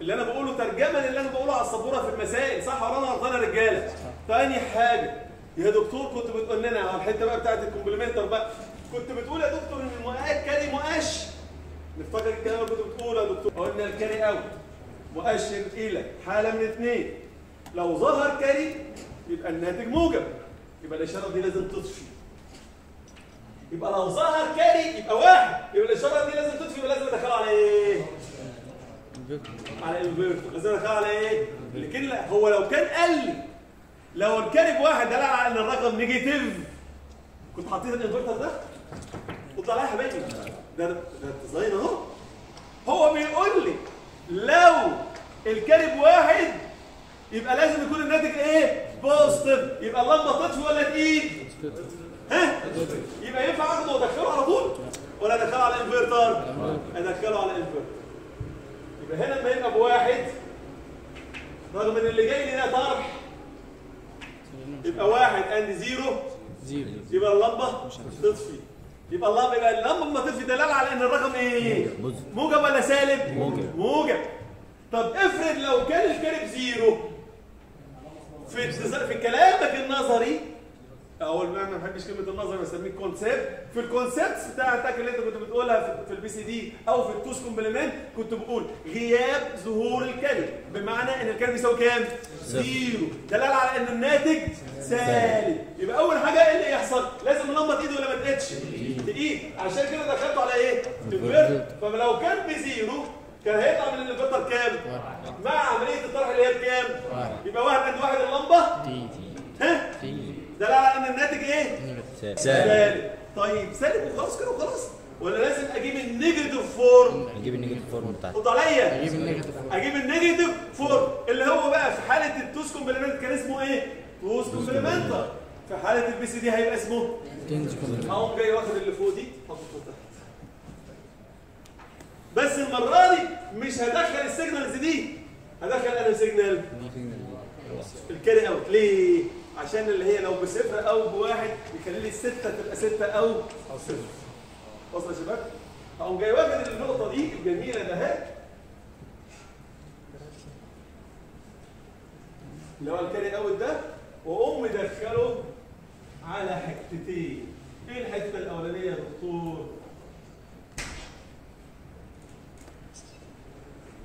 اللي أنا بقوله ترجمة للي أنا بقوله على السبورة في المسائل. صح ولا أنا غلطان يا رجالة؟ تاني حاجة. يا دكتور كنت بتقول لنا على الحتة بقى بتاعت ال complementer بقى. كنت بتقول يا دكتور إن ال end carry مؤشر نفتكر الكلام اللي كنت بتقوله يا دكتور. قلنا ال carry out مؤشر إلى حالة من اثنين. لو ظهر carry يبقى الناتج موجب. يبقى الإشارة دي لازم تطفي. يبقى لو ظهر carry يبقى واحد. يبقى الإشارة دي لازم تطفي يبقى لازم أدخلها على إيه؟ على انفيرتر لازم أدخلها على إيه؟ لكن هو لو كان قال لي لو ال carry بواحد دل على إن الرقم negative كنت حطيت الإنفرتر ده؟ قلت عليها يا حبايبي ده ده ال design أهو. هو بيقول لي لو ال carry بواحد يبقى لازم يكون الناتج إيه؟ positive يبقى اللمبه تطفي ولا تقيد؟ ها؟ يبقى ينفع أخده وأدخله على طول؟ ولا أدخله على انفرتر؟ أدخله على انفرتر يبقى هنا لما يبقى بواحد رغم إن اللي جاي لي ده طرح يبقى واحد and zero zero يبقى اللمبه تطفي يبقى اللمبه يبقى اللمبه لما تطفي دلاله على إن الرقم إيه؟ موجب. ولا سالب؟ موجب. موجب طب افرض لو كان ال carry ب zero في في كلامك النظري أول ما ما بحبش كلمة النظري بسميه concept في ال concepts بتاعتك اللي أنت كنت بتقولها في- ال BCD أو في ال two's complement كنت بقول غياب ظهور ال carry بمعنى إن ال carry يساوي كام؟ zero دلالة على إن الناتج سالب يبقى أول حاجة إيه اللي يحصل؟ لازم اللمبه تقيد ولا ما تقيدش؟ تقيد عشان كده دخلته على إيه؟ invert فلو كان ب zero كان هيطلع من الانفرتر كام؟ مع عملية الطرح اللي هي بكام؟ يبقى واحد and واحد اللمبة ها؟ على ان الناتج إيه؟ سالب سالب. طيب سالب وخلاص كده وخلاص. ولا لازم أجيب ال negative form نجيب ال negative form بتاعتي. خد عليا أجيب ال negative أجيب ال negative form اللي هو بقى في حالة ال two's complement كان اسمه إيه؟ two's complementer في حالة ال BCD هيبقى اسمه؟ ten's complement اقوم جاي واخد اللي فوق دي. تحت بس المرة دي مش هدخل ال signals دي. هدخل أنا signal ال carry out ليه؟ عشان اللي هي لو بصفر أو بواحد يخلي لي السته تبقى ستة أو صفر وصل يا شباب؟ هقوم جاي واخد النقطة دي الجميلة ده اهي اللي هو ال carry out ده وأقوم مدخله على حتتين إيه الحتة الأولانية يا دكتور؟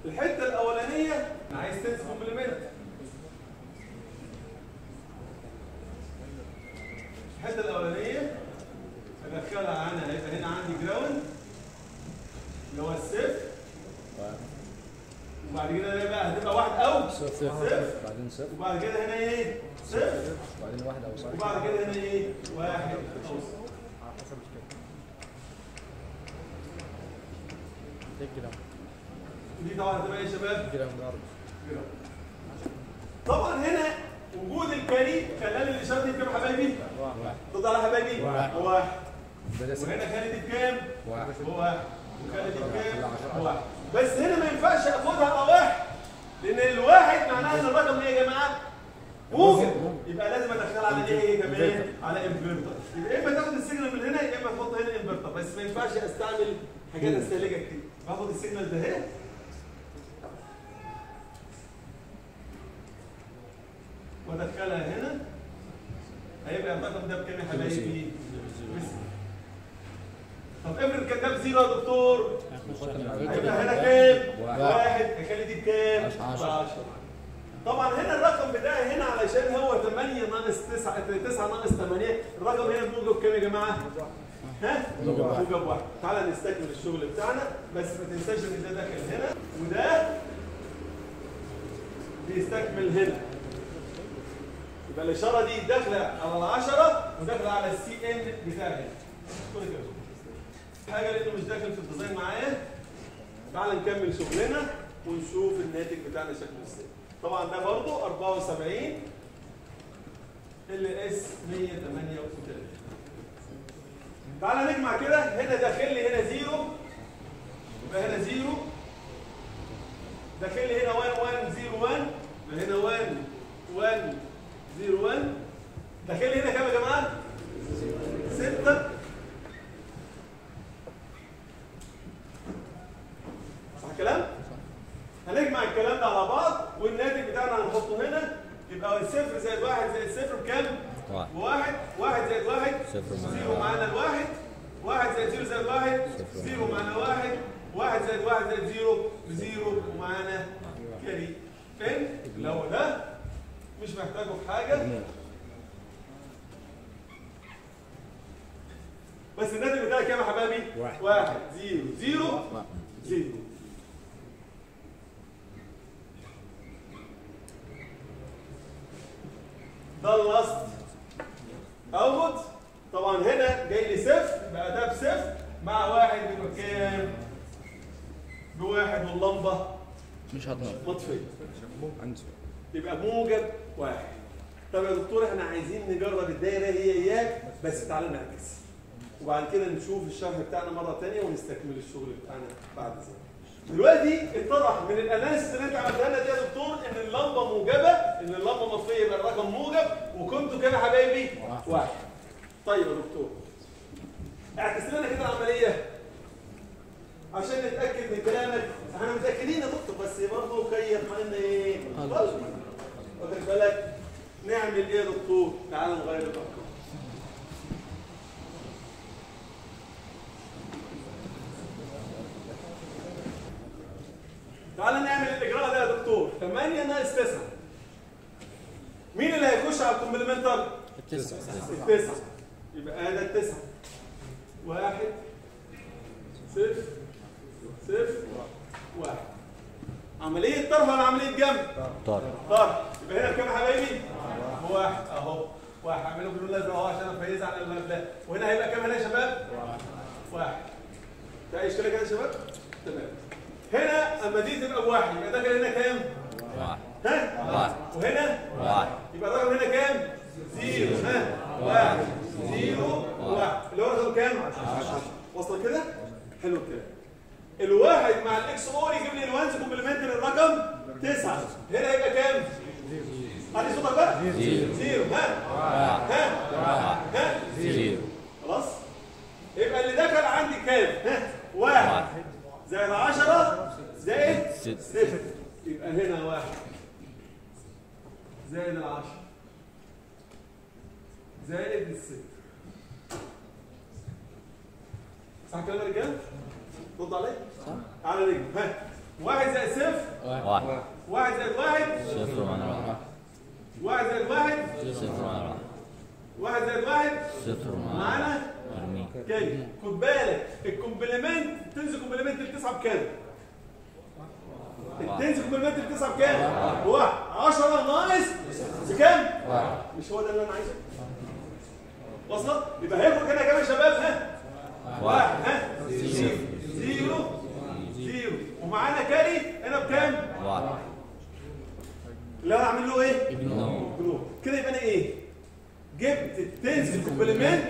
الحتة الأولانية عايز tens complement الحتة الأولانية ادخلها عنها هيبقى هنا عندي ground اللي هو الصفر. وبعد كده ده بقى هتبقى واحد أو صفر. بعدين صفر. وبعد كده هنا إيه؟ صفر. بعدين واحد أو صفر. وبعد كده هنا إيه؟ واحد أو صفر. تجرم دي طبعا هتبقى إيه يا شباب؟ تجرم الأرض طبعا هنا وجود الكاري خلاني الاشاره دي بكام يا حبايبي؟ واحد رد على حبايبي واحد. واحد بدأ صفر وهنا خالد بكام؟ واحد. وخالد بكام؟ بس هنا ما ينفعش أخدها على واحد. لأن الواحد معناها إن الرقم إيه يا جماعة؟ موجب يبقى لازم أدخلها على إيه كمان؟ على إنفرتر. يبقى إما تاخد ال signal من هنا يا إما تحط هنا إنفرتر. بس ما ينفعش أستعمل حاجات استهلاكه كتير. باخد ال signal ده اهي وادخلها هنا هيبقى الرقم ده بكام يا حبايبي؟ بس- طب بزيرو يا دكتور هنا كام؟ واحد. هيخلي دي بكام؟ عشرة. بعشرة. طبعا هنا الرقم بتاعي هنا علشان هو 8 ناقص 9 9 ناقص 8 الرقم هنا بموجب كام يا جماعة؟ ها؟ موجب واحد. تعالى نستكمل الشغل بتاعنا بس ما تنساش إن ده داخل هنا وده بيستكمل هنا يبقى الإشارة دي داخلة على العشرة وداخلة على السي إن بتاعي كده حاجة لأنه مش داخل في ال design معايا تعال نكمل شغلنا ونشوف الناتج بتاعنا شكله إزاي. طبعا ده برضو 74 LS 138 تعال نجمع كده هنا داخل لي هنا zero يبقى هنا زيرو داخل لي هنا 1 1 0 1 يبقى هنا 1 1 0 1 داخل لي هنا كام يا جماعة؟ 6 صح الكلام؟ هنجمع الكلام ده على بعض والناتج بتاعنا هنحطه هنا يبقى الصفر زائد واحد زائد صفر بكام؟ واحد. بواحد واحد زائد واحد صفر معانا zero معانا الواحد واحد زائد zero زائد واحد صفر. zero معانا واحد واحد زائد واحد زائد zero ب zero ومعانا carry فين؟ لو ده مش محتاجه في حاجة بس الناتج بتاعي كام يا حبايبي؟ واحد. واحد zero zero zero ده ال last out طبعا هنا جاي لي صفر بقى ده بصفر مع واحد يبقى كام؟ بواحد واللمبه مش هتنور مطفيه عنده يبقى موجب واحد. طب يا دكتور إحنا عايزين نجرب الدايرة هي إياك بس تعالى نعكس. وبعد كده نشوف الشرح بتاعنا مرة ثانية ونستكمل الشغل بتاعنا بعد ذلك. دلوقتي اتضح من الاناليسيس اللي انت عملتها لنا دي يا دكتور إن اللمبة موجبة إن اللمبة مطفيه يبقى الرقم موجب. وكنتوا كام يا حبايبي؟ واحد. طيب يا دكتور. اعكس لنا كده العملية عشان نتأكد من كلامك. إحنا متأكدين يا دكتور بس برضه كي يطمئن إيه؟ واخد بالك؟ نعمل إيه يا دكتور؟ تعال نغير الأرقام. تعال نعمل الإجراء ده يا دكتور. 8 ناقص 9 مين اللي هيخش على الكومبلمنتر؟ التسعة التسعة يبقى ده التسعة. واحد. صفر. صفر. واحد. عملية طرح ولا عملية جمع؟ طار طرح يبقى هنا بكام يا حبايبي؟ واحد اهو واحد هعمله باللون الازرق اهو عشان افيز عن المبلغ وهنا هيبقى كام هنا يا شباب؟ واحد في اي اشكاليه كده يا شباب؟ تمام هنا أما دي تبقى بواحد يبقى ده كده هنا كام؟ واحد ها؟ واحد. وهنا؟ واحد يبقى الرقم هنا كام؟ zero ها؟ واحد zero واحد اللي هو رقم كام؟ 10 وصل كده؟ حلو الكلام الواحد مع ال XOR يجيب لي ال ones complement للرقم 9 هنا يبقى كام؟ علي صوتك بقى zero. zero. ها. ها. ها. zero. خلاص. يبقى اللي دخل عندي كام؟ ها. واحد. زائد 10 زائد ست. صفر يبقى هنا واحد. زائد العشرة زائد الست. صح كلام يا رجاله؟ رد عليا؟ صح. على رجل ها. واحد زائد صفر. واحد واحد. واحد زائد واحد. صفر معنا واحد. واحد زائد واحد. صفر معنا واحد. واحد زائد واحد. صفر معانا؟ كام خد بالك ال complement tens complement التسعه بكام؟ ال tens complement التسعه بكام؟ واحد. 10 ناقص بكام؟ واحد. مش هو ده اللي أنا عايزه؟ وصلت؟ يبقى هيخرج هنا كام يا شباب؟ ها؟ واحد. ها؟ zero. zero. zero. ومعانا carry؟ هنا بكام؟ واحد. اللي أعمل له إيه؟ نو جنوب كده يبقى أنا إيه؟ جبت ال tens complement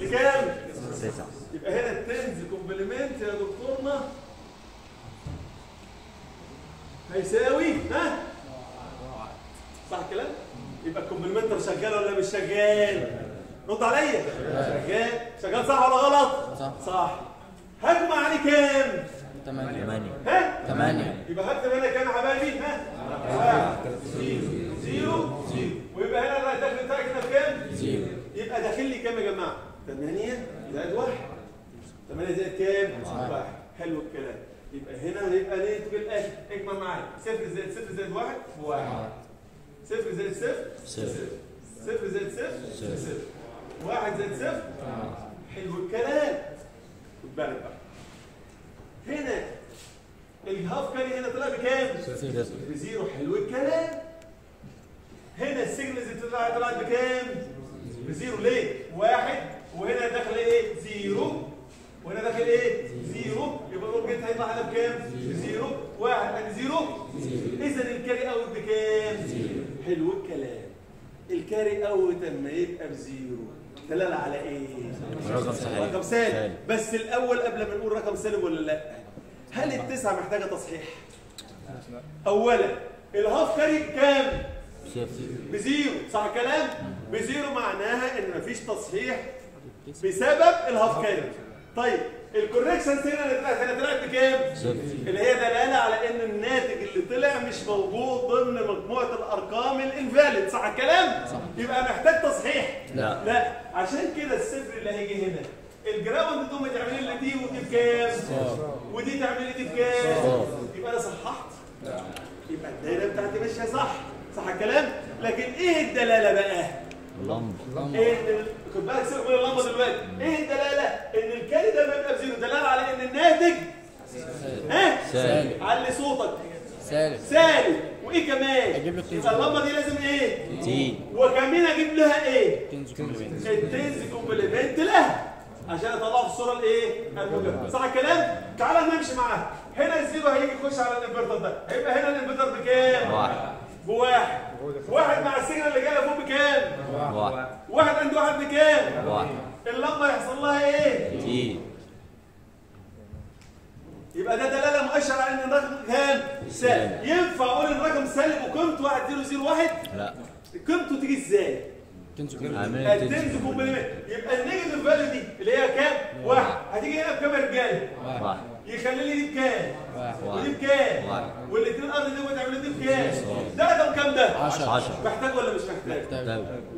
لكام؟ تسعة يبقى هنا ال tens complement يا دكتورنا هيساوي ها؟ صح الكلام؟ يبقى ال complementer شغال ولا مش شغال؟ رد عليا شغال شغال صح ولا غلط؟ صح. صح هجمع عليه كام؟ ثمانية ثمانية ها؟ ثمانية يبقى هكتب هنا كام حبايبي؟ ها؟ واحد zero. zero. zero. ويبقى هنا الدخل بتاعي كده بكام؟ zero. يبقى داخل لي كام يا جماعة؟ 8 زائد 1 8 زائد كام؟ 1 حلو الكلام. يبقى هنا هيبقى ناتج الآخر اجمع معايا. صفر زائد صفر زائد 1 بواحد صفر زائد صفر؟ صفر. صفر زائد صفر؟ صفر. صفر. واحد زائد صفر؟ حلو الكلام. خد بالك بقى. هنا ال half carry هنا طلع بكام؟ ب zero حلو الكلام هنا ال signals طلعت طلعت بكام؟ ب zero ليه؟ واحد وهنا داخل إيه؟ zero وهنا داخل إيه؟ zero يبقى ال OR gate هيطلع هنا بكام؟ ب zero واحد ادي zero اذا ال carry out بكام؟ حلو الكلام ال carry out أما يبقى ب zero دلالة على إيه؟ رقم صحيح رقم سالب سالب. بس الأول قبل ما نقول رقم سالب ولا لا هل التسعة محتاجة تصحيح؟ اولا ال half carry كام؟ صفر ب zero صح الكلام؟ ب zero معناها إن مفيش تصحيح بسبب ال half carry طيب ال corrections هنا اللي طلعت هنا طلعت بكام؟ اللي هي دلالة على إن الناتج اللي طلع مش موجود ضمن مجموعة الأرقام ال invalid صح الكلام؟ صح. يبقى محتاج تصحيح لا. لا عشان كده الصفر اللي هيجي هنا ال ground دوم تعمل لي دي ودي بكام؟ ودي تعمل لي دي بكام؟ يبقى أنا صححت يبقى الدايرة بتاعتي ماشية صح صح الكلام؟ لكن إيه الدلالة بقى؟ لمبة إيه خد بالك سيبك من اللمبة دلوقتي إيه الدلالة؟ إن ال carry ده بيبقى ب zero دلالة على إن الناتج ها؟ سالب علي صوتك سالب سالب وإيه كمان؟ ال tens. يبقى اللمبة دي لازم إيه؟ تي وكمان أجيب لها إيه؟ tens complement ال tens complement لها عشان أطلعه في الصورة الإيه؟ الموجبه صح الكلام؟ تعال نمشي معاها هنا ال zero هيجي يخش على الإنفرتر ده هيبقى هنا الإنفرتر بكام؟ واحد بواحد واحد مع ال signal اللي جاية فوق بكام؟ واحد واحد عند واحد بكام؟ واحد اللمبه يحصل لها إيه؟ تي يبقى ده دلالة مؤشر على إن الرقم كام؟ سالب ينفع أقول إن الرقم سالب وقيمته 1001 لا قيمته تيجي إزاي؟ تنزل ال tens complement يبقى ال negative value دي اللي هي كام؟ واحد هتيجي هنا بكام يا رجالة؟ واحد يخلي لي دي بكام؟ ودي بكام؟ والاثنين ارض دي وتعمل دي بكام؟ ده رقم كام ده؟ عشرة عشرة محتاج ولا مش محتاج؟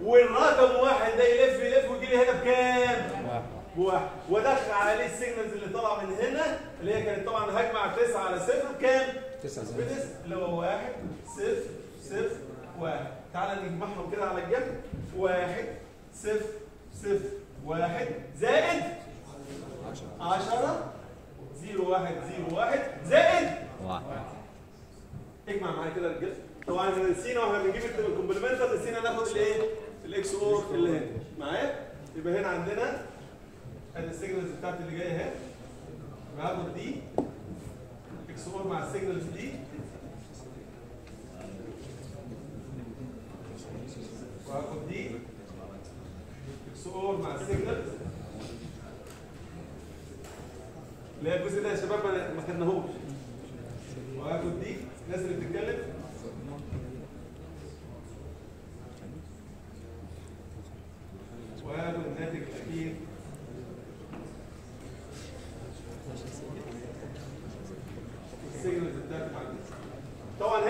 والرقم واحد ده يلف يلف ويجي لي هنا بكام؟ واحد. وادخل عليه ال signals اللي طالعة من هنا اللي هي كانت طبعا هجمع 9 على 0 بكام؟ تسعة زائد بتسعة اللي هو واحد. صفر. صفر. واحد. تعالى نجمعهم كده على الجنب. واحد. صفر. صفر. واحد. زائد عشرة. zero واحد zero واحد زائد واحد. اجمع معايا كده رجاله طبعا إحنا نسينا وإحنا بنجيب ال complementer نسينا ناخد الايه؟ ال XOR اللي هنا معايا؟ يبقى هنا عندنا ادي ال signals بتاعتي اللي جاية اهي. هاخد دي. XOR مع ال signals دي. وهاخد دي. XOR مع ال signals اللي هي الجزء ده يا شباب ما ما خدناهوش وهاخد دي الناس اللي بتتكلم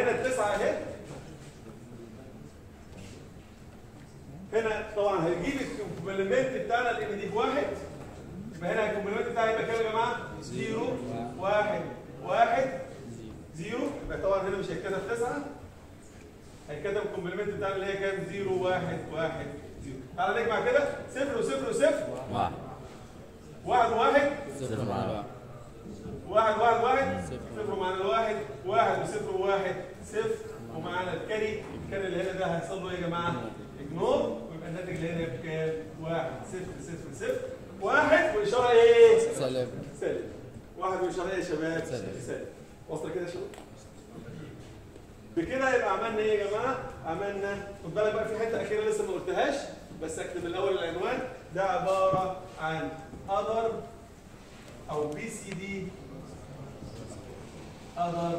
هنا التسعه اهي هنا طبعا هيجيب ال complement بتاعنا لأن دي بواحد يبقى هنا ال complement بتاعي يبقى كام يا جماعة؟ zero واحد واحد zero يبقى طبعا هنا مش هيتكتب تسعه هيتكتب ال complement بتاعنا اللي هي كام؟ zero واحد واحد zero تعالى نجمع كده صفر وصفر وصفر واحد واحد وواحد صفر مع واحد واحد واحد صفر ومعنا الواحد واحد وصفر وواحد صفر ومعنا الكاري الكاري اللي هنا ده هيحصل له إيه يا جماعة؟ اجنور ويبقى الناتج اللي هنا بكام؟ واحد صفر صفر صفر واحد واشاره إيه؟ سالب سالب واحد واشاره إيه يا شباب؟ سالب. سالب شباب؟ بكده يبقى عملنا إيه يا جماعة؟ عملنا خد بالك بقى في حتة أخيرة لسه ما قلتهاش بس أكتب الأول العنوان ده عبارة عن other أو بي سي دي other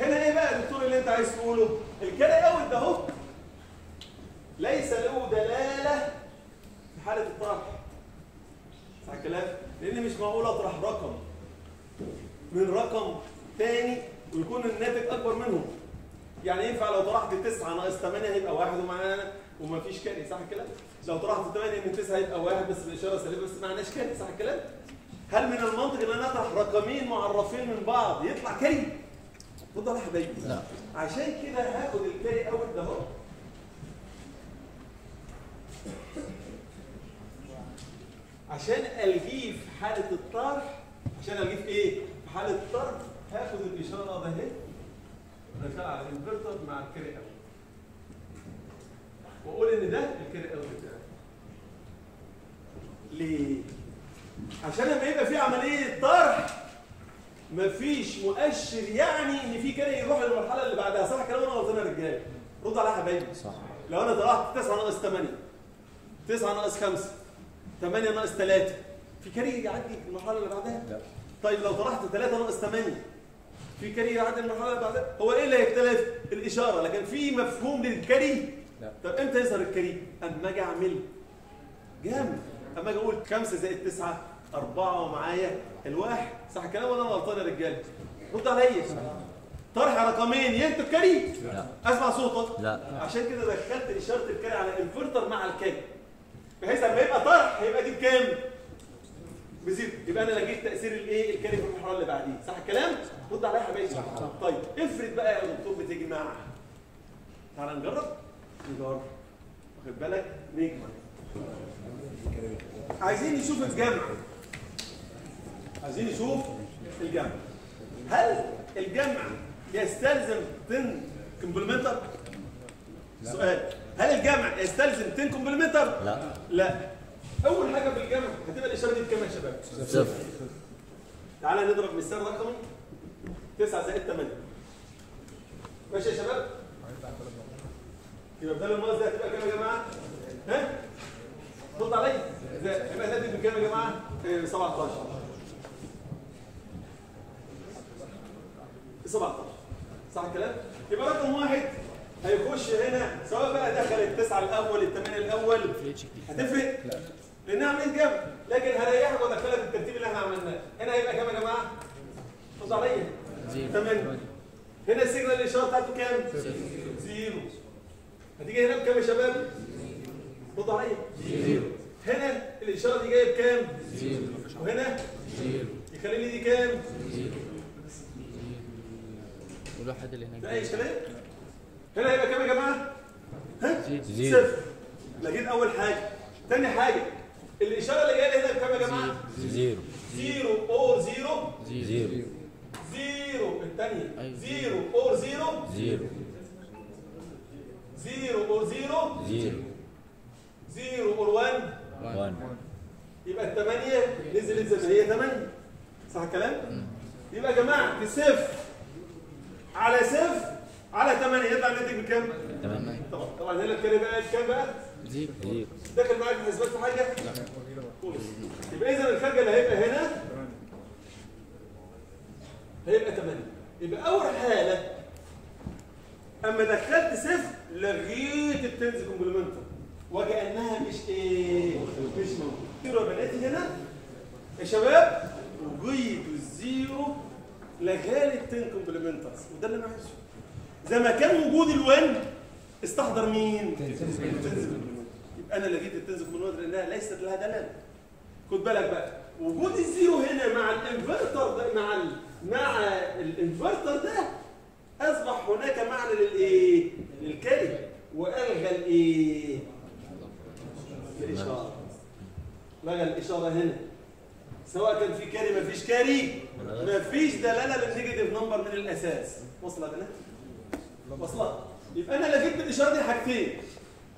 هنا إيه بقى يا دكتور اللي أنت عايز تقوله؟ ده أهو ليس له دلالة في حالة الطرح صح الكلام؟ لأن مش معقول أطرح رقم من رقم تاني ويكون الناتج أكبر منهم يعني ينفع لو طرحت 9 ناقص 8 هيبقى واحد ومعانا ومفيش carry صح الكلام؟ لو طرحت 8 من 9 هيبقى واحد بس باشاره سالبه بس معاناش carry صح الكلام؟ هل من المنطق إن أنا أطرح رقمين معرفين من بعض يطلع carry؟ اتفضل يا حبايبي لا عشان كده هاخد ال carry out ده أهو عشان ألغيه في حالة الطرح عشان ألغيه في إيه؟ في حالة الطرح هاخد الإشارة ده أهي. ادخلها على الإنفرتر مع ال carry out وأقول إن ده ال carry out بتاعي. ليه؟ عشان لما يبقى في عملية طرح مفيش مؤشر يعني إن في carry يروح للمرحلة اللي بعدها. صح كلام أنا غلطان يا رجاله رد عليا يا حبايبي صح. لو أنا طلعت 9 ناقص 8 9 ناقص 5 8 ناقص 3 في carry يعدي المرحلة اللي بعدها؟ لا. طيب لو طرحت 3 ناقص 8 في carry يعدي المرحلة اللي بعدها؟ هو إيه اللي هيختلف؟ الإشارة. لكن في مفهوم لل carry؟ لا. طب إمتى يظهر ال carry؟ أما أجي أعمل. جامد. أما أجي أقول 5 زائد 9 4 ومعايا الواحد. صح الكلام ولا أنا غلطان يا رجاله رد عليا. طرح رقمين. ينتج carry لا. أسمع صوتك. لا. عشان كده دخلت إشارة ال carry على الانفرتر مع ال carry. بحيث لما يبقى طرح هيبقى دي بكام؟ ب zero. يبقى أنا لقيت تأثير الإيه؟ ال carry في المرحله اللي بعديه. صح الكلام؟ رد عليا يا حبايبي طيب افرض بقى يا دكتور بتجمع تعال نجرب. نجرب. واخد بالك؟ نجمع عايزين نشوف الجمع. عايزين نشوف الجمع. هل الجمع يستلزم 10 complementer؟ سؤال. هل الجمع يستلزم 10 complementer؟ لا لا أول حاجة في الجمع هتبقى الإشارة دي بكام يا شباب؟ صفر تعالى نضرب مثال رقمي 9 زائد 8 ماشي يا شباب؟ يبقى بدل الناقص ده هتبقى كام يا جماعة؟ ها؟ رد عليا؟ يبقى الناتج بكام يا جماعة؟ إيه، 17 17 صح الكلام؟ يبقى رقم واحد هيخش هنا سواء بقى دخل التسعة الأول الثمانيه الأول هتفرق؟ لانها عمليه جمع لكن هريحك وادخلك الترتيب اللي إحنا عملناه هنا هيبقى كام يا جماعة؟ رد عليا ثمانية هنا السيجنال الاشاره بتاعته كام؟ zero هتيجي هنا بكام يا شباب؟ رد عليا zero هنا الإشارة دي جاية بكام؟ zero وهنا zero يخلي لي دي كام؟ zero والواحد اللي ده هناك أي كلام؟ هنا هيبقى كام يا جماعة؟ ها؟ صفر لقيت أول حاجة. تاني حاجة. الإشارة اللي جاية لي هنا بكام يا جماعة؟ zero. zero. or zero. zero. zero. الثانية أيوة. zero or zero. zero. zero or zero. zero. zero or 1 one. يبقى الثمانية نزلت زي ما هي ثمانية صح الكلام؟ يبقى يا جماعة في صفر. على صفر. على ثمانية يطلع الناتج بكام؟ تمام طبعا طبعا هنا الكلام بقى كام بقى؟ zero zero داخل معاك في الحسابات في حاجة؟ كويس. يبقى إذا الخارجة اللي هيبقى هنا هيبقى 8 يبقى أول حالة أما دخلت صفر لغيت ال tens complementer وكأنها مش إيه؟ مش موجودة. ترى بناتي هنا يا شباب وجيتوا ال zero لغالي ال ten complementers وده اللي أنا عايزه زي ما كان وجود ال one استحضر مين؟ ال tens complementer يبقى أنا لغيت ال ten's complementer لأنها ليست لها دلالة. خد بالك بقى وجود ال zero هنا مع الإنفرتر ده مع ال مع الإنفرتر ده أصبح هناك معنى للإيه؟ للكلمة. وألغى الإيه؟ الإشارة. لغى الإشارة هنا. سواء كان في carry مفيش carry. مفيش دلالة لل negative number من الأساس. واصله يا واصله يبقى أنا لغيت بالإشارة دي حاجتين.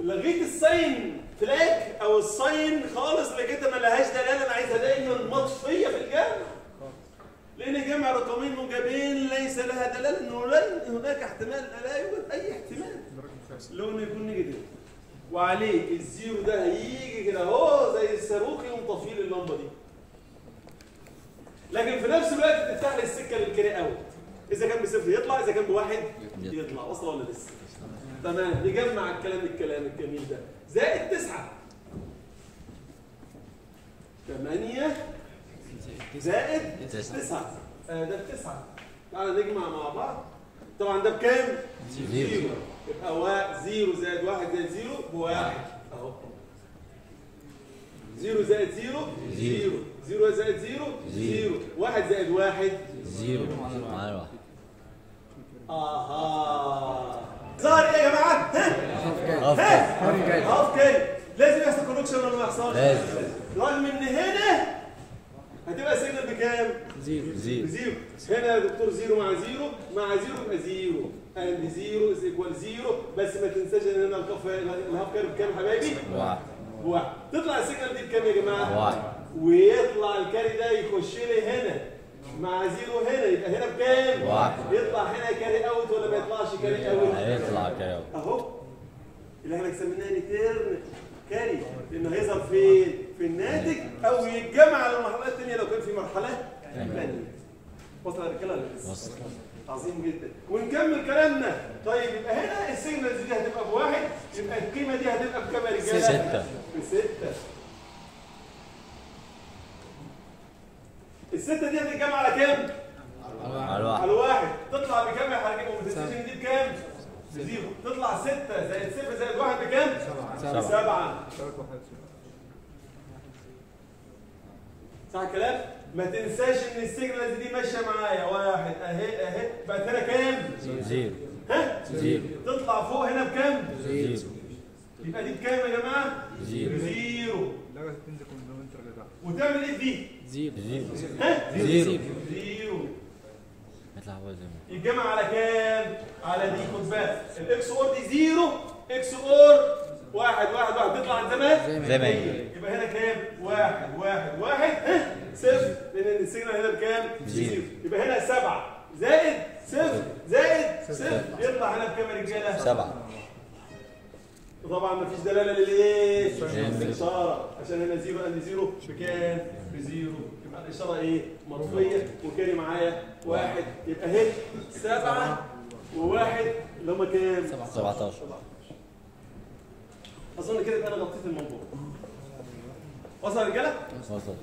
لغيت ال sign flag أو ال sign خالص لغيتها ما لهاش دلالة أنا عايزها دايما مطفية في الجمع لأن جمع رقمين موجبين ليس لها دلالة إنه لن هناك احتمال لا يوجد أي احتمال. لو انه يكون negative. وعليه ال zero ده هيجي كده أهو زي الصاروخ يقوم طافي لي اللمبه دي. لكن في نفس الوقت تفتح لي السكة لل carry out. إذا كان بصفر يطلع إذا كان بواحد يطلع. وصل ولا لسه؟ تمام. نجمع الكلام الكلام الجميل ده. زائد تسعة. ثمانية زائد تسعة. تسعة آه ده بتسعة تعالى نجمع مع بعض. طبعا ده بكام؟ zero. يبقى وا- zero زائد واحد زائد zero بواحد. أهو. zero زائد zero؟ zero. zero. zero زائد zero؟ zero. zero. واحد زائد واحد؟ zero. مع الواحد آها ظهر إيه يا جماعة؟ ها؟ هاف كده. هاف carry لازم يحصل correction ولا ما يحصلش؟ لازم. رغم ان هنا هتبقى signal بكام؟ zero zero zero هنا يا دكتور zero مع zero مع zero يبقى zero and zero is equal zero بس ما تنساش إن هنا الكف ال half carry بكام يا حبايبي؟ واحد واحد تطلع ال signal دي بكام يا جماعة؟ واحد ويطلع ال carry ده يخش لي هنا مع zero هنا يبقى هنا بكام؟ واحد. يطلع هنا carry out ولا ما يطلعش carry out؟ هيطلع كده أهو اللي إحنا سميناه return carry لأنه هيظهر فين؟ في الناتج أو يتجمع على المرحلة الثانية لو كان في مرحلة ثانية. وصل ولا لسه؟ وصل عظيم جدا ونكمل كلامنا طيب يبقى هنا ال signals دي هتبقى بواحد يبقى القيمة دي هتبقى بكام يا رجالة؟ ستة. بستة الستة دي هتتجمع على كام؟ على على الواحد واحد تطلع بكام يا حاج الديسيجن دي بكام؟ ب zero تطلع ستة زائد صفر زائد واحد بكام؟ سبعة. سبعة صح الكلام؟ ما تنساش إن ال signals دي ماشية معايا واحد أهي أهي بقت هنا كام؟ zero ها؟ zero تطلع فوق هنا بكام؟ zero يبقى دي بكام يا جماعة؟ zero zero لا تنزل complementer لتحت وتعمل إيه دي؟ zero. zero. ها؟ zero. zero. يتجمع على كام؟ على دي خد بالك ال XOR دي zero. XOR واحد واحد واحد. تطلع عن زمان؟ زي ما هي. يبقى هنا كام؟ واحد واحد واحد. ها؟ صفر. لأن ال signal هنا بكام؟ zero. يبقى هنا سبعة. زائد صفر. زائد صفر. يطلع هنا بكام يا رجالة؟ سبعة. وطبعا مفيش دلالة للإيه؟ الإشارة. عشان هنا zero and zero. بكام؟ ب zero. يبقى الإشارة إيه؟ مطفيه و carry معايا. واحد. يبقى اهي سبعة وواحد. اللي هم كام؟ 17 أظن كده يبقى أنا غطيت الموضوع. وصل يا رجالة؟ وصل.